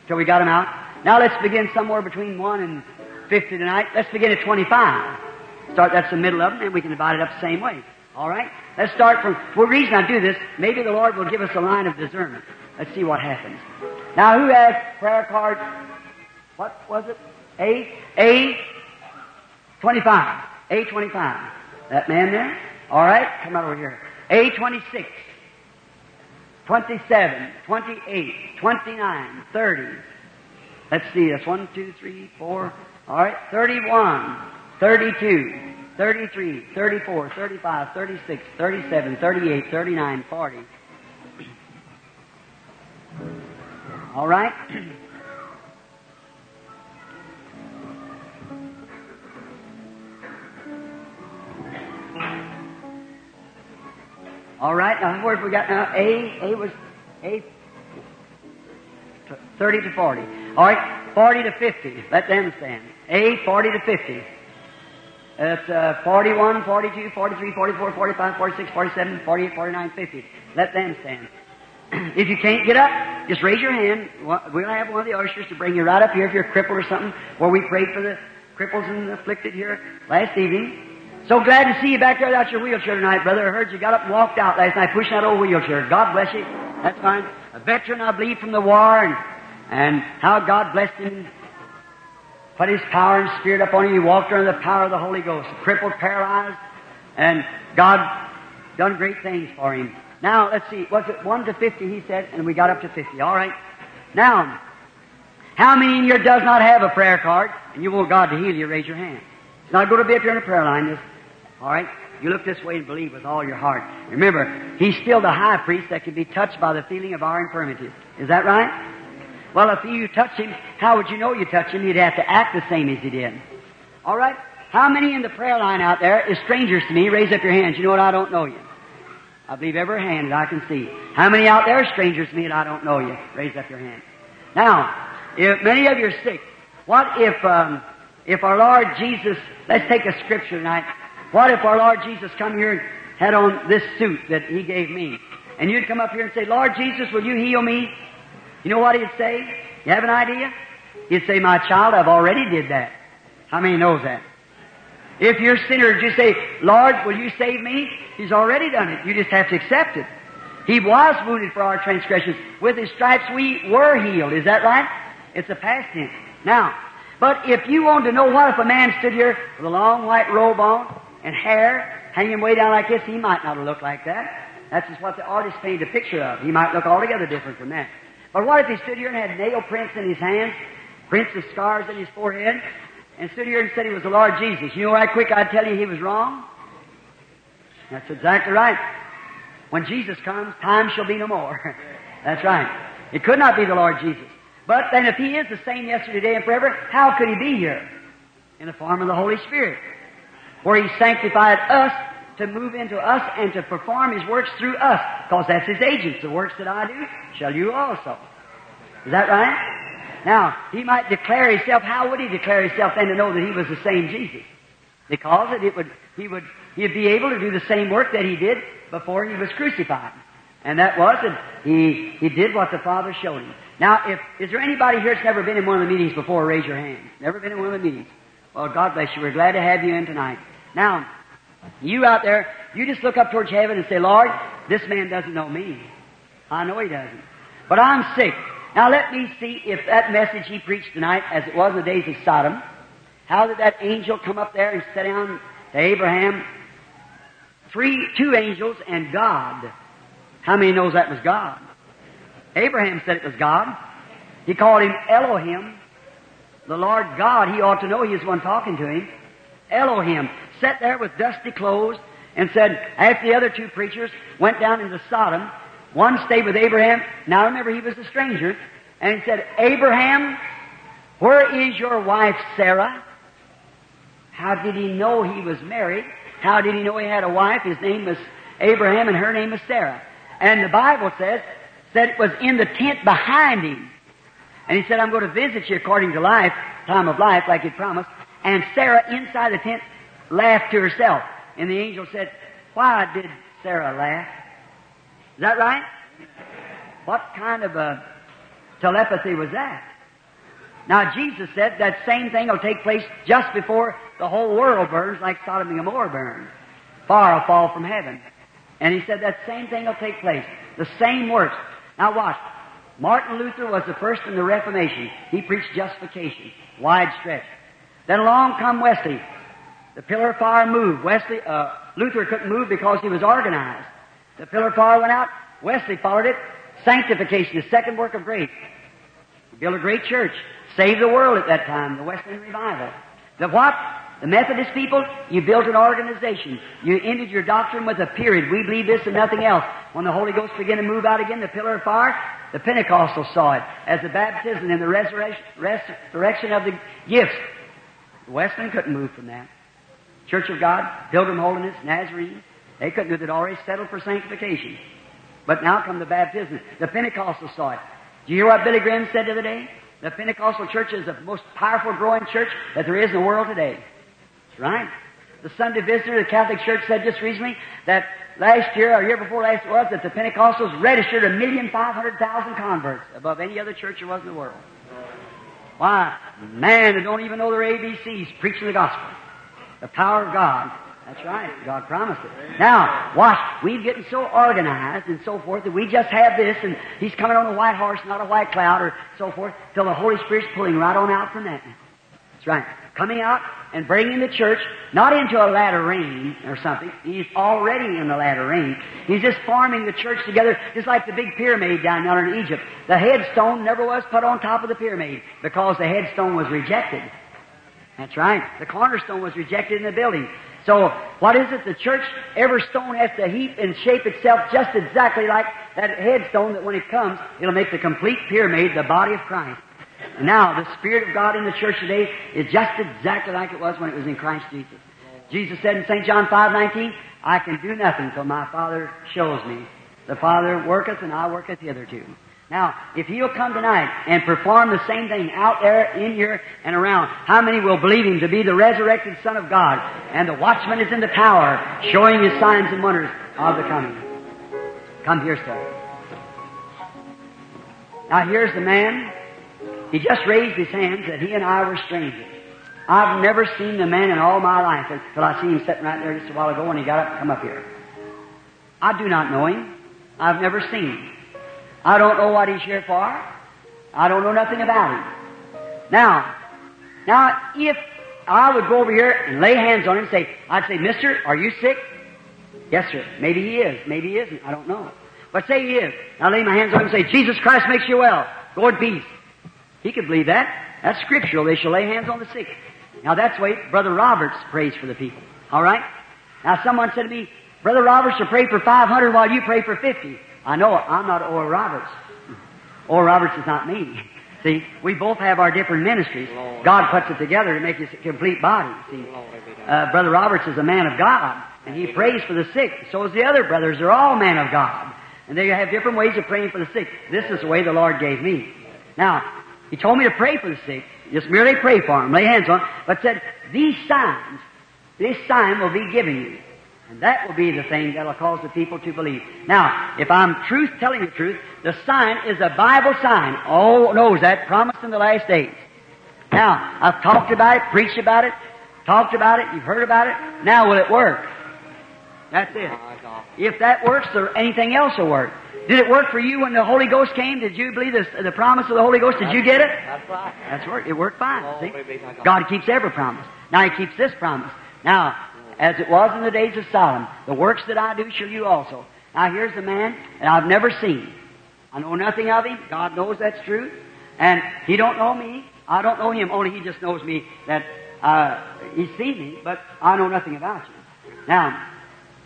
till we got them out. Now let's begin somewhere between 1 and 50 tonight. Let's begin at 25. Start, that's the middle of them, and we can divide it up the same way. All right? Let's start from, well, the reason I do this, maybe the Lord will give us a line of discernment. Let's see what happens. Now, who has prayer card? What was it? A? A? 25. A25. That man there? All right, come over here. A26. 27, 28, 29, 30. Let's see, that's 1, 2, 3, 4. All right, 31, 32, 33, 34, 35, 36, 37, 38, 39, 40. All right? All right, now where have we got now? A, A was, A, 30 to 40. All right, 40 to 50. Let them stand. A, 40 to 50. That's uh, 41, 42, 43, 44, 45, 46, 47, 48, 49, 50. Let them stand. if you can't get up, just raise your hand. We'll have one of the ushers to bring you right up here if you're crippled or something, where we prayed for the cripples and afflicted here last evening. So glad to see you back there without your wheelchair tonight, brother. I heard you got up and walked out last night pushing that old wheelchair. God bless you. That's fine. A veteran, I believe, from the war and, and how God blessed him put His power and Spirit upon him. He walked under the power of the Holy Ghost, crippled, paralyzed, and God done great things for him. Now, let's see, was it 1 to 50, he said, and we got up to 50. All right. Now, how many in here does not have a prayer card and you want God to heal you? Raise your hand. It's not going to be up here in a prayer line. Just, all right? You look this way and believe with all your heart. Remember, He's still the high priest that can be touched by the feeling of our infirmities. Is that right? Well, if you touch him, how would you know you touch him? You'd have to act the same as he did. All right? How many in the prayer line out there is strangers to me? Raise up your hands. You know what? I don't know you. I believe every hand that I can see. How many out there are strangers to me and I don't know you? Raise up your hand. Now, if many of you are sick, what if um, if our Lord Jesus? Let's take a scripture tonight. What if our Lord Jesus come here and had on this suit that He gave me, and you'd come up here and say, Lord Jesus, will you heal me? You know what he'd say? You have an idea? He'd say, My child, I've already did that. How many knows that? If you're a sinner, you say, Lord, will you save me? He's already done it. You just have to accept it. He was wounded for our transgressions. With his stripes we were healed. Is that right? It's a past tense. Now, but if you want to know what if a man stood here with a long white robe on and hair hanging way down like this, he might not look like that. That's just what the artist painted a picture of. He might look altogether different from that. But what if he stood here and had nail prints in his hands, prints of scars in his forehead, and stood here and said he was the Lord Jesus? You know right quick I'd tell you he was wrong? That's exactly right. When Jesus comes, time shall be no more. That's right. It could not be the Lord Jesus. But then if he is the same yesterday, today, and forever, how could he be here? In the form of the Holy Spirit. Where he sanctified us to move into us and to perform His works through us, because that's His agents. The works that I do shall you also. Is that right? Now, He might declare Himself. How would He declare Himself then to know that He was the same Jesus? Because it, it would, He would, He'd be able to do the same work that He did before He was crucified. And that was it. He, he did what the Father showed him. Now, if, is there anybody here that's never been in one of the meetings before? Raise your hand. Never been in one of the meetings. Well, God bless you. We're glad to have you in tonight. Now, you out there, you just look up towards heaven and say, Lord, this man doesn't know me. I know he doesn't. But I'm sick. Now let me see if that message he preached tonight, as it was in the days of Sodom, how did that angel come up there and sit down to Abraham? Three, two angels and God. How many knows that was God? Abraham said it was God. He called him Elohim, the Lord God. He ought to know he was one talking to him. Elohim sat there with dusty clothes and said, after the other two preachers went down into Sodom, one stayed with Abraham. Now remember, he was a stranger. And he said, Abraham, where is your wife Sarah? How did he know he was married? How did he know he had a wife? His name was Abraham and her name was Sarah. And the Bible says that it was in the tent behind him. And he said, I'm going to visit you according to life, time of life, like he promised. And Sarah inside the tent laughed to herself. And the angel said, Why did Sarah laugh? Is that right? What kind of a telepathy was that? Now Jesus said that same thing will take place just before the whole world burns like Sodom and Gomorrah burned. Fire will fall from heaven. And he said that same thing will take place. The same works. Now watch. Martin Luther was the first in the Reformation. He preached justification, wide stretch. Then along come Wesley. The pillar of fire moved. Wesley, uh, Luther couldn't move because he was organized. The pillar of fire went out. Wesley followed it. Sanctification, the second work of grace. Build a great church. Save the world at that time, the Wesleyan revival. The what? The Methodist people, you built an organization. You ended your doctrine with a period. We believe this and nothing else. When the Holy Ghost began to move out again, the pillar of fire, the Pentecostals saw it as the baptism and the resurrection, resurrection of the gifts. The Wesleyan couldn't move from that. Church of God, Pilgrim Holiness, Nazarene, they couldn't do. They'd already settled for sanctification. But now come the baptism. The Pentecostals saw it. Do you hear what Billy Graham said the other day? The Pentecostal church is the most powerful growing church that there is in the world today. That's right. The Sunday visitor of the Catholic Church said just recently that last year or year before last was that the Pentecostals registered a million five hundred thousand converts above any other church there was in the world. Why? Man, they don't even know their ABCs preaching the gospel. The power of God. That's right. God promised it. Now, watch. We're getting so organized and so forth that we just have this and He's coming on a white horse, not a white cloud or so forth, till the Holy Spirit's pulling right on out from that. That's right. Coming out and bringing the church not into a latter rain or something. He's already in the latter rain. He's just forming the church together, just like the big pyramid down there in Egypt. The headstone never was put on top of the pyramid because the headstone was rejected. That's right. The cornerstone was rejected in the building. So, what is it? The church, every stone has to heap and shape itself just exactly like that headstone that when it comes, it'll make the complete pyramid, the body of Christ. Now, the Spirit of God in the church today is just exactly like it was when it was in Christ Jesus. Jesus said in St. John 5, 19, I can do nothing till my Father shows me. The Father worketh and I worketh hitherto. Now, if he'll come tonight and perform the same thing out there, in here, and around, how many will believe him to be the resurrected Son of God? And the watchman is in the tower, showing his signs and wonders of the coming. Come here, sir. Now here's the man. He just raised his hands that he and I were strangers. I've never seen the man in all my life until I see him sitting right there just a while ago when he got up and come up here. I do not know him. I've never seen him. I don't know what he's here for. I don't know nothing about him. Now, now, if I would go over here and lay hands on him and say, I'd say, Mister, are you sick? Yes, sir. Maybe he is. Maybe he isn't. I don't know. But say he is. I lay my hands on him and say, Jesus Christ makes you well. Lord peace. He could believe that. That's scriptural. They shall lay hands on the sick. Now that's the way Brother Roberts prays for the people. All right? Now someone said to me, Brother Roberts will pray for 500 while you pray for 50. I know I'm not Oral Roberts. Oral Roberts is not me. See, we both have our different ministries. God puts it together to make us a complete body. See, uh, Brother Roberts is a man of God, and he prays for the sick. So is the other brothers. They're all men of God. And they have different ways of praying for the sick. This is the way the Lord gave me. Now, He told me to pray for the sick. Just merely pray for them, lay hands on them, but said, these signs, this sign will be given you. And that will be the thing that'll cause the people to believe. Now, if I'm truth telling the truth, the sign is a Bible sign. All knows that, promised in the last days. Now, I've talked about it, preached about it, talked about it, you've heard about it. Now will it work? That's it. If that works, or anything else will work. Did it work for you when the Holy Ghost came? Did you believe this, the promise of the Holy Ghost? Did you get it? That's right. That's work. It worked fine. See? Glory be to God. God keeps every promise. Now He keeps this promise. Now, as it was in the days of Sodom, the works that I do shall you also. Now here's the man that I've never seen. I know nothing of him. God knows that's true. And he don't know me. I don't know him. Only he just knows me that uh, he's seen me, but I know nothing about you. Now,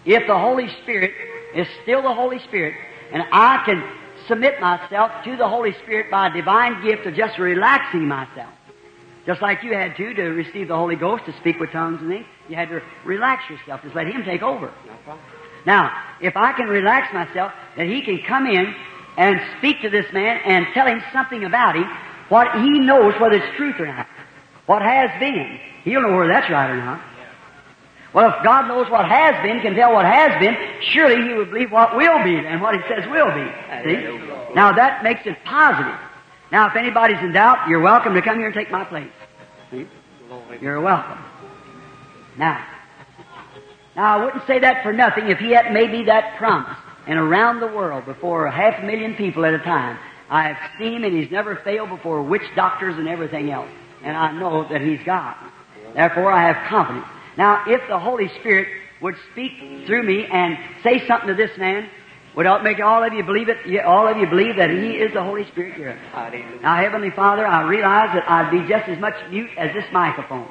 if the Holy Spirit is still the Holy Spirit, and I can submit myself to the Holy Spirit by a divine gift of just relaxing myself, just like you had to to receive the Holy Ghost to speak with tongues and things, you had to relax yourself, just let Him take over. Right. Now, if I can relax myself, that he can come in and speak to this man and tell him something about him, what he knows whether it's truth or not. What has been. He'll know whether that's right or not. Well, if God knows what has been, can tell what has been, surely he would believe what will be and what he says will be. See? Now that makes it positive. Now, if anybody's in doubt, you're welcome to come here and take my place. See? You're welcome. Now, now I wouldn't say that for nothing if he had made me that promise. And around the world, before a half a million people at a time, I have seen him and he's never failed before witch doctors and everything else. And I know that he's God. Therefore, I have confidence. Now, if the Holy Spirit would speak through me and say something to this man, would it make all of you believe it? All of you believe that he is the Holy Spirit here. Now, Heavenly Father, I realize that I'd be just as much mute as this microphone.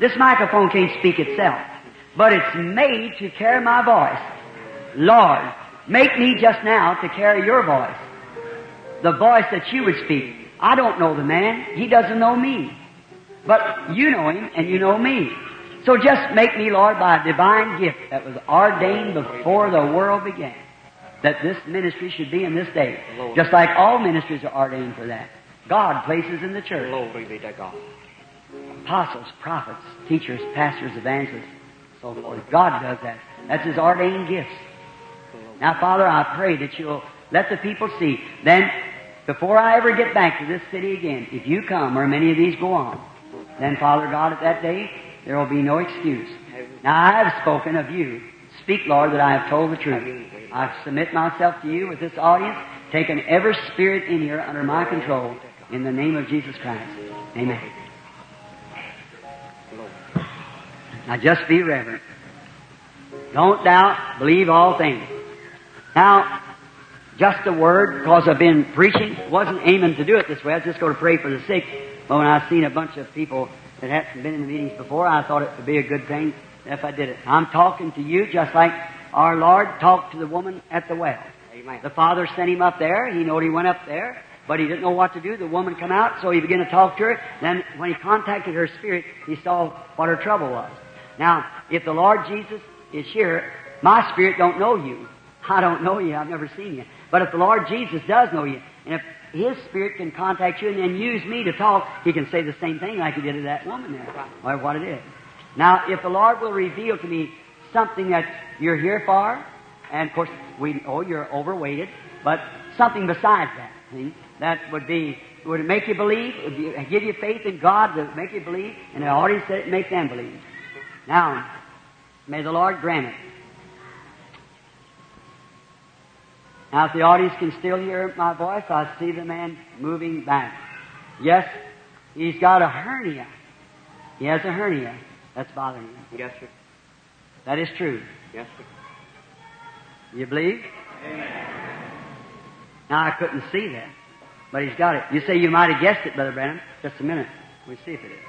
This microphone can't speak itself, but it's made to carry my voice. Lord, make me just now to carry your voice. The voice that you would speak. I don't know the man. He doesn't know me. But you know him and you know me. So just make me, Lord, by a divine gift that was ordained before the world began, that this ministry should be in this day. Just like all ministries are ordained for that. God places in the church Glory be to God. Apostles, prophets, teachers, pastors, evangelists, so forth. God does that. That's His ordained gifts. Now, Father, I pray that you'll let the people see. Then, before I ever get back to this city again, if you come or many of these go on, then, Father God, at that day, there will be no excuse. Now, I have spoken of you. Speak, Lord, that I have told the truth. I submit myself to you with this audience, taking every spirit in here under my control, in the name of Jesus Christ. Amen. Now just be reverent. Don't doubt, believe all things. Now, just a word, because I've been preaching, wasn't aiming to do it this way. I was just going to pray for the sick. But when I seen a bunch of people that hadn't been in the meetings before, I thought it would be a good thing if I did it. I'm talking to you just like our Lord talked to the woman at the well. Amen. The father sent him up there. He knew he went up there, but he didn't know what to do. The woman come out, so he began to talk to her. Then when he contacted her spirit, he saw what her trouble was. Now, if the Lord Jesus is here, my spirit don't know you. I don't know you. I've never seen you. But if the Lord Jesus does know you, and if His Spirit can contact you and then use me to talk, He can say the same thing like He did to that woman there, or what it is. Now, if the Lord will reveal to me something that you're here for, and of course we know you're overweighted, but something besides that, see, that would be would it make you believe? Would give you faith in God to make you believe? And the already said it make them believe. Now, may the Lord grant it. Now, if the audience can still hear my voice, I see the man moving back. Yes, he's got a hernia. He has a hernia that's bothering him. Yes, sir. That is true. Yes, sir. You believe? Amen. Now, I couldn't see that, but he's got it. You say you might have guessed it, Brother Branham. Just a minute. We'll see if it is.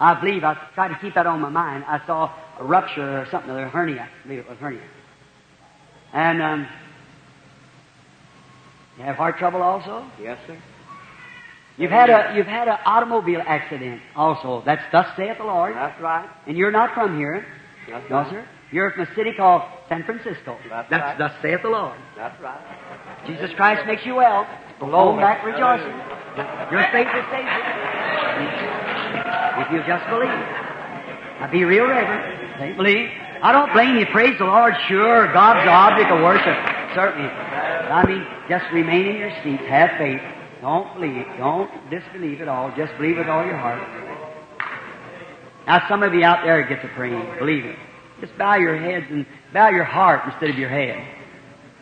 I believe, I tried to keep that on my mind. I saw a rupture or something, a hernia. I believe it was hernia. And, um, you have heart trouble also? Yes, sir. You've had a you've had an automobile accident also. That's thus saith the Lord. That's right. And you're not from here. That's No, right. sir. You're from a city called San Francisco. That's That's right. thus saith the Lord. That's right. Jesus Christ makes you well. Go back rejoicing. Your faith is saved. If you just believe. Now be real reverent. Say, believe. I don't blame you. Praise the Lord. Sure, God's the object of worship. Certainly. I mean, just remain in your seats. Have faith. Don't believe. Don't disbelieve at all. Just believe with all your heart. Now, some of you out there get to praying. Believe it. Just bow your heads and bow your heart instead of your head.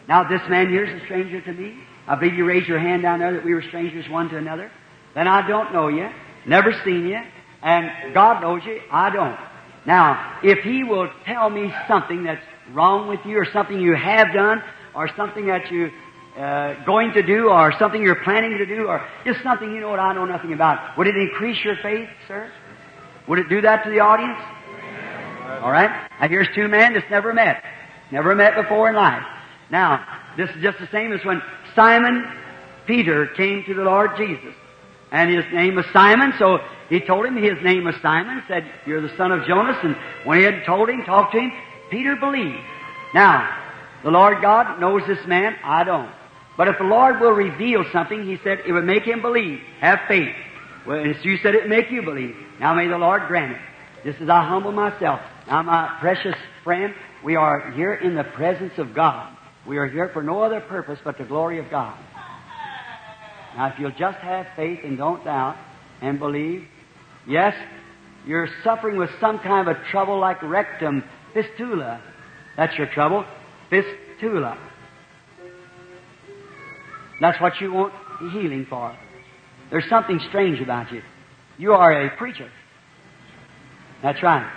Now, this man here is a stranger to me. I believe you raised your hand down there that we were strangers one to another. Then I don't know you, never seen you, and God knows you, I don't. Now, if He will tell me something that's wrong with you, or something you have done, or something that you uh, going to do, or something you're planning to do, or just something you know what I know nothing about, would it increase your faith, sir? Would it do that to the audience? All right. Now here's two men that's never met, never met before in life. Now, this is just the same as when Simon Peter came to the Lord Jesus. And his name was Simon, so he told him his name was Simon, said, You're the son of Jonas. And when he had told him, talked to him, Peter believed. Now, the Lord God knows this man, I don't. But if the Lord will reveal something, he said, it would make him believe. Have faith. Well, you said it make you believe. Now may the Lord grant it. Just as I humble myself. Now, my precious friend, we are here in the presence of God. We are here for no other purpose but the glory of God. Now, if you'll just have faith and don't doubt and believe, yes, you're suffering with some kind of a trouble like rectum fistula. That's your trouble. Fistula. That's what you want healing for. There's something strange about you. You are a preacher. That's right.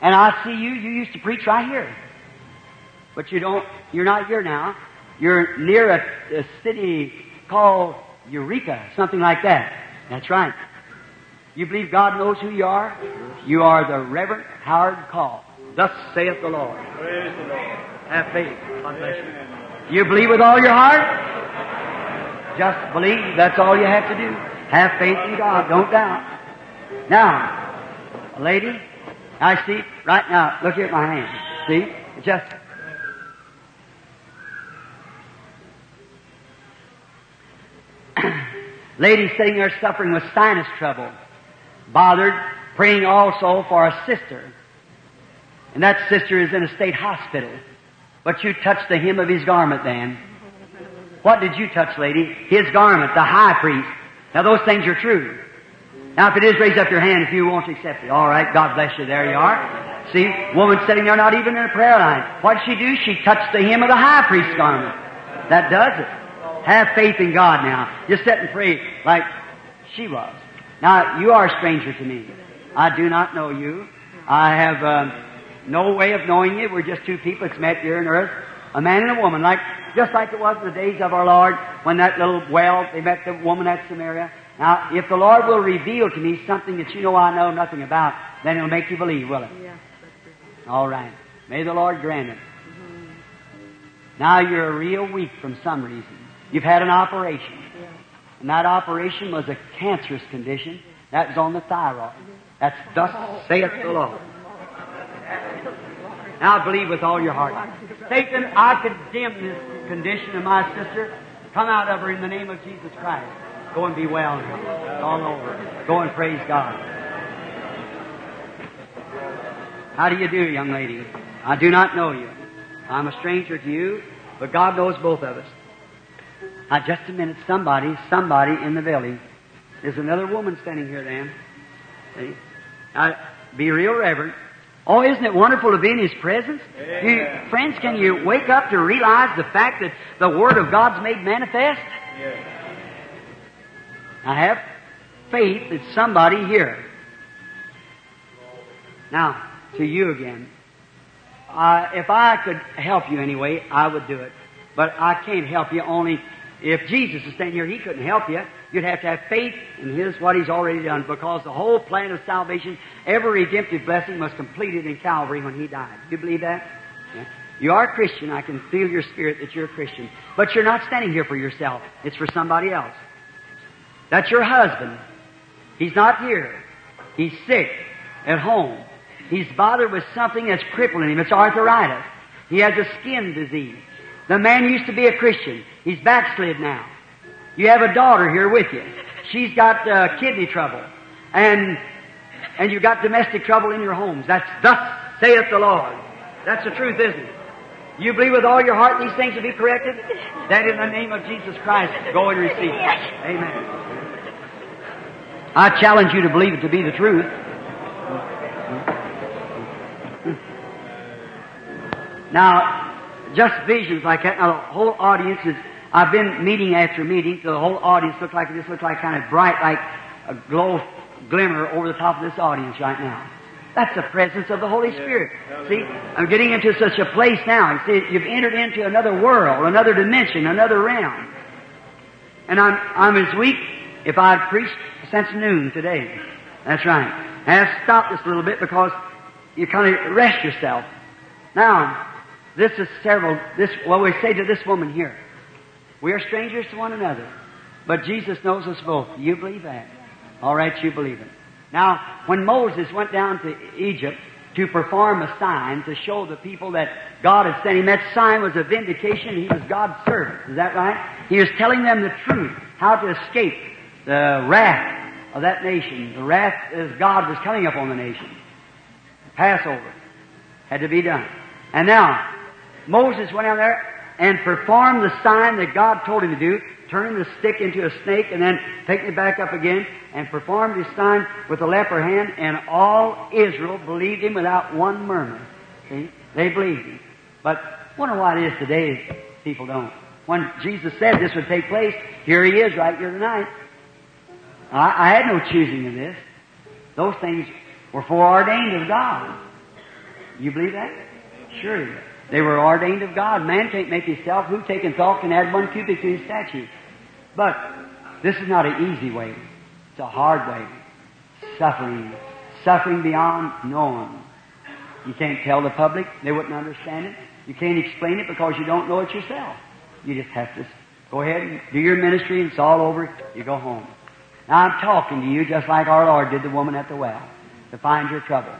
And I see you, you used to preach right here. But you don't, you're not here now. You're near a, a city called Eureka, something like that. That's right. You believe God knows who you are? You are the Reverend Howard Call. Thus saith the Lord. Praise the Lord. Have faith. You. You believe with all your heart? Just believe. That's all you have to do. Have faith in God. Don't doubt. Now, lady, I see, right now, look here at my hand. See? Just Lady sitting there suffering with sinus trouble, bothered, praying also for a sister. And that sister is in a state hospital. But you touched the hem of his garment then. What did you touch, lady? His garment, the high priest. Now those things are true. Now if it is, raise up your hand if you want to accept it. All right, God bless you. There you are. See, woman sitting there not even in a prayer line. What did she do? She touched the hem of the high priest's garment. That does it. Have faith in God now. Just sit and pray like she was. Now, you are a stranger to me. I do not know you. I have um, no way of knowing you. We're just two people that's met here on earth, a man and a woman, like just like it was in the days of our Lord when that little well they met the woman at Samaria. Now, if the Lord will reveal to me something that you know I know nothing about, then it'll make you believe, will it? Yes, All right. May the Lord grant it. Now you're a real weak from some reason. You've had an operation. And that operation was a cancerous condition. That was on the thyroid. That's thus saith the Lord. Now believe with all your heart. Satan, I condemn this condition of my sister. Come out of her in the name of Jesus Christ. Go and be well. It's all over. Go and praise God. How do you do, young lady? I do not know you. I'm a stranger to you, but God knows both of us. Now, just a minute. Somebody, somebody in the building. There's another woman standing here then. See? Now, be real reverent. Oh, isn't it wonderful to be in His presence? You, friends, can you wake up to realize the fact that the Word of God's made manifest? Yes. I have faith that somebody here. Now, to you again. Uh, if I could help you anyway, I would do it. But I can't help you only if Jesus is standing here, He couldn't help you. You'd have to have faith in His, what He's already done, because the whole plan of salvation, every redemptive blessing was completed in Calvary when He died. Do you believe that? Yeah. You are a Christian. I can feel your spirit that you're a Christian. But you're not standing here for yourself. It's for somebody else. That's your husband. He's not here. He's sick at home. He's bothered with something that's crippling him. It's arthritis. He has a skin disease. The man used to be a Christian. He's backslid now. You have a daughter here with you. She's got uh, kidney trouble. And, and you've got domestic trouble in your homes. That's thus saith the Lord. That's the truth, isn't it? You believe with all your heart these things will be corrected? That in the name of Jesus Christ, go and receive it. Amen. I challenge you to believe it to be the truth. Now, just visions like uh, that. Now, the whole audience is, I've been meeting after meeting, so the whole audience looks like, this looks like kind of bright, like a glow, glimmer over the top of this audience right now. That's the presence of the Holy Spirit. See, I'm getting into such a place now. You see, you've entered into another world, another dimension, another realm. And I'm, I'm as weak if I'd preached since noon today. That's right. I have to stop this a little bit because you kind of rest yourself. Now, this is several, this, well, we say to this woman here, we are strangers to one another, but Jesus knows us both. You believe that? All right, you believe it. Now, when Moses went down to Egypt to perform a sign to show the people that God had sent him, that sign was a vindication. He was God's servant. Is that right? He was telling them the truth, how to escape the wrath of that nation. The wrath as God was coming upon the nation. Passover had to be done. And now, Moses went down there and performed the sign that God told him to do, turning the stick into a snake and then taking it back up again and performed his sign with the leper hand and all Israel believed him without one murmur. See? They believed him. But wonder why it is today people don't. When Jesus said this would take place, here he is right here tonight. I, I had no choosing in this. Those things were foreordained of God. You believe that? Sure. They were ordained of God. Man can't make himself. Who taken thought can add one cubit to his statue? But this is not an easy way. It's a hard way. Suffering. Suffering beyond knowing. You can't tell the public. They wouldn't understand it. You can't explain it because you don't know it yourself. You just have to go ahead and do your ministry and it's all over. You go home. Now I'm talking to you just like our Lord did the woman at the well to find your trouble.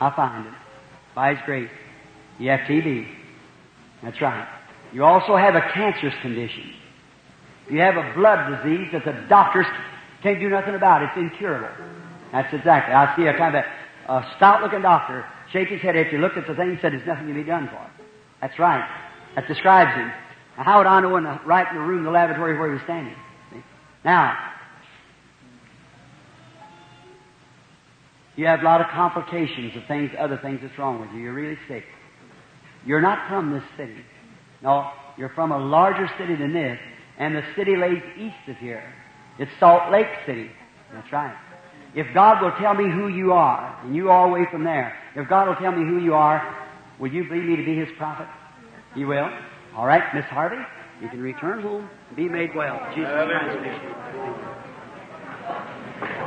I find it by His grace. You have TB. That's right. You also have a cancerous condition. You have a blood disease that the doctors can't do nothing about. It's incurable. That's exactly. I see a kind of a, a stout-looking doctor shake his head after he looked at the thing and said, "There's nothing to be done for it." That's right. That describes him. Now, how would I know in the, right in the room, the lavatory where he was standing? See? Now, you have a lot of complications of things, other things that's wrong with you. You're really sick. You're not from this city. No, you're from a larger city than this, and the city lays east of here. It's Salt Lake City. That's right. If God will tell me who you are, and you all the way from there, if God will tell me who you are, will you believe me to be His prophet? He will. All right, Miss Harvey, you can return home and be made well. Jesus Christ.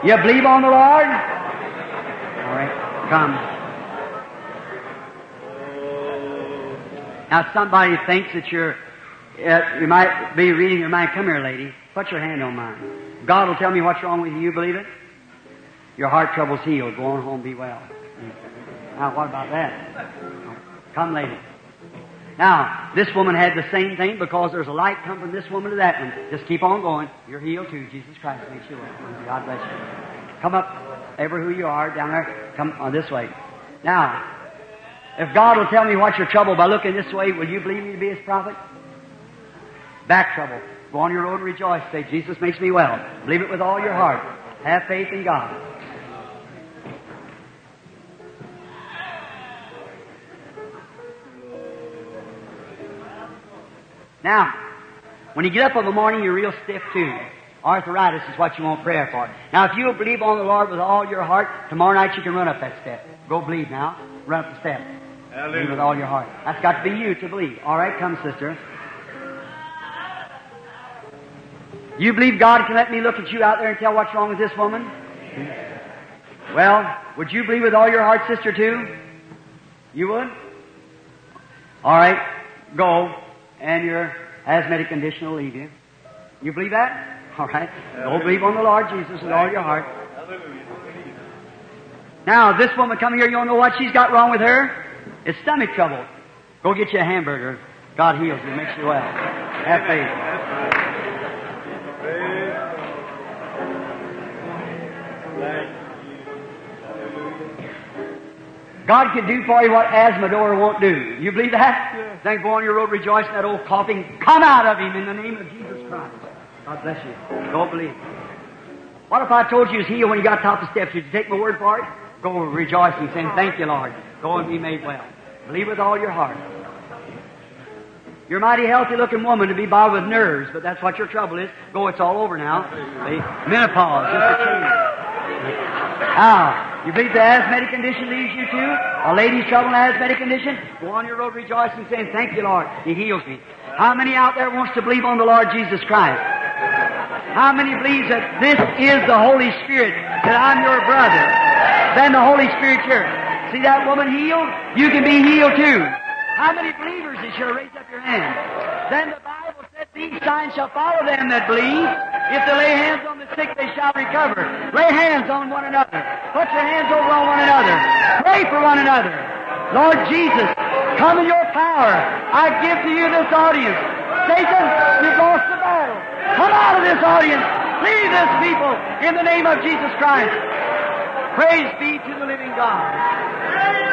You believe on the Lord? All right, come. Now, somebody thinks that you're, uh, you might be reading your mind. Come here, lady. Put your hand on mine. God will tell me what's wrong with you. You believe it? Your heart trouble's healed. Go on home, be well. Now, what about that? Come, lady. Now, this woman had the same thing because there's a light come from this woman to that one. Just keep on going. You're healed too. Jesus Christ makes you well. God bless you. Come up, ever who you are, down there. Come on this way. Now, if God will tell me what's your trouble by looking this way, will you believe me to be His prophet? Back trouble. Go on your road and rejoice. Say, Jesus makes me well. Believe it with all your heart. Have faith in God. Now, when you get up in the morning, you're real stiff too. Arthritis is what you want prayer for. Now, if you'll believe on the Lord with all your heart, tomorrow night you can run up that step. Go believe now. Run up the step. Believe with all your heart. That's got to be you to believe. All right, come, sister. You believe God can let me look at you out there and tell what's wrong with this woman? Well, would you believe with all your heart, sister, too? You would? All right, go, and your asthmatic condition will leave you. You believe that? All right. Go believe on the Lord Jesus with all your heart. Now, this woman coming here, you don't know what she's got wrong with her? It's stomach trouble. Go get you a hamburger. God heals you, makes you well. Have faith. God can do for you what Asthma won't do. You believe that? Yes. Then go on your road rejoicing that old coughing. Come out of him in the name of Jesus Christ. God bless you. Don't believe. What if I told you he was healed when you got top of the steps? Would you take my word for it? Go rejoicing, saying, Thank you, Lord. Go and be made well. Believe with all your heart. You're a mighty healthy looking woman to be bothered with nerves, but that's what your trouble is. Go, it's all over now. See? Menopause, just a. Now, you believe the asthmatic condition leaves you too? A lady's trouble in asthmatic condition? Go on your road rejoicing, saying, Thank you, Lord. He heals me. How many out there wants to believe on the Lord Jesus Christ? How many believes that this is the Holy Spirit, that I'm your brother? Then the Holy Spirit here. See that woman healed? You can be healed too. How many believers is here? Raise up your hand. Then the Bible said, These signs shall follow them that believe. If they lay hands on the sick, they shall recover. Lay hands on one another. Put your hands over on one another. Pray for one another. Lord Jesus, come in your power. I give to you this audience. Satan, you've lost the battle. Come out of this audience. Leave this people in the name of Jesus Christ. Praise be to the living God. Yeah.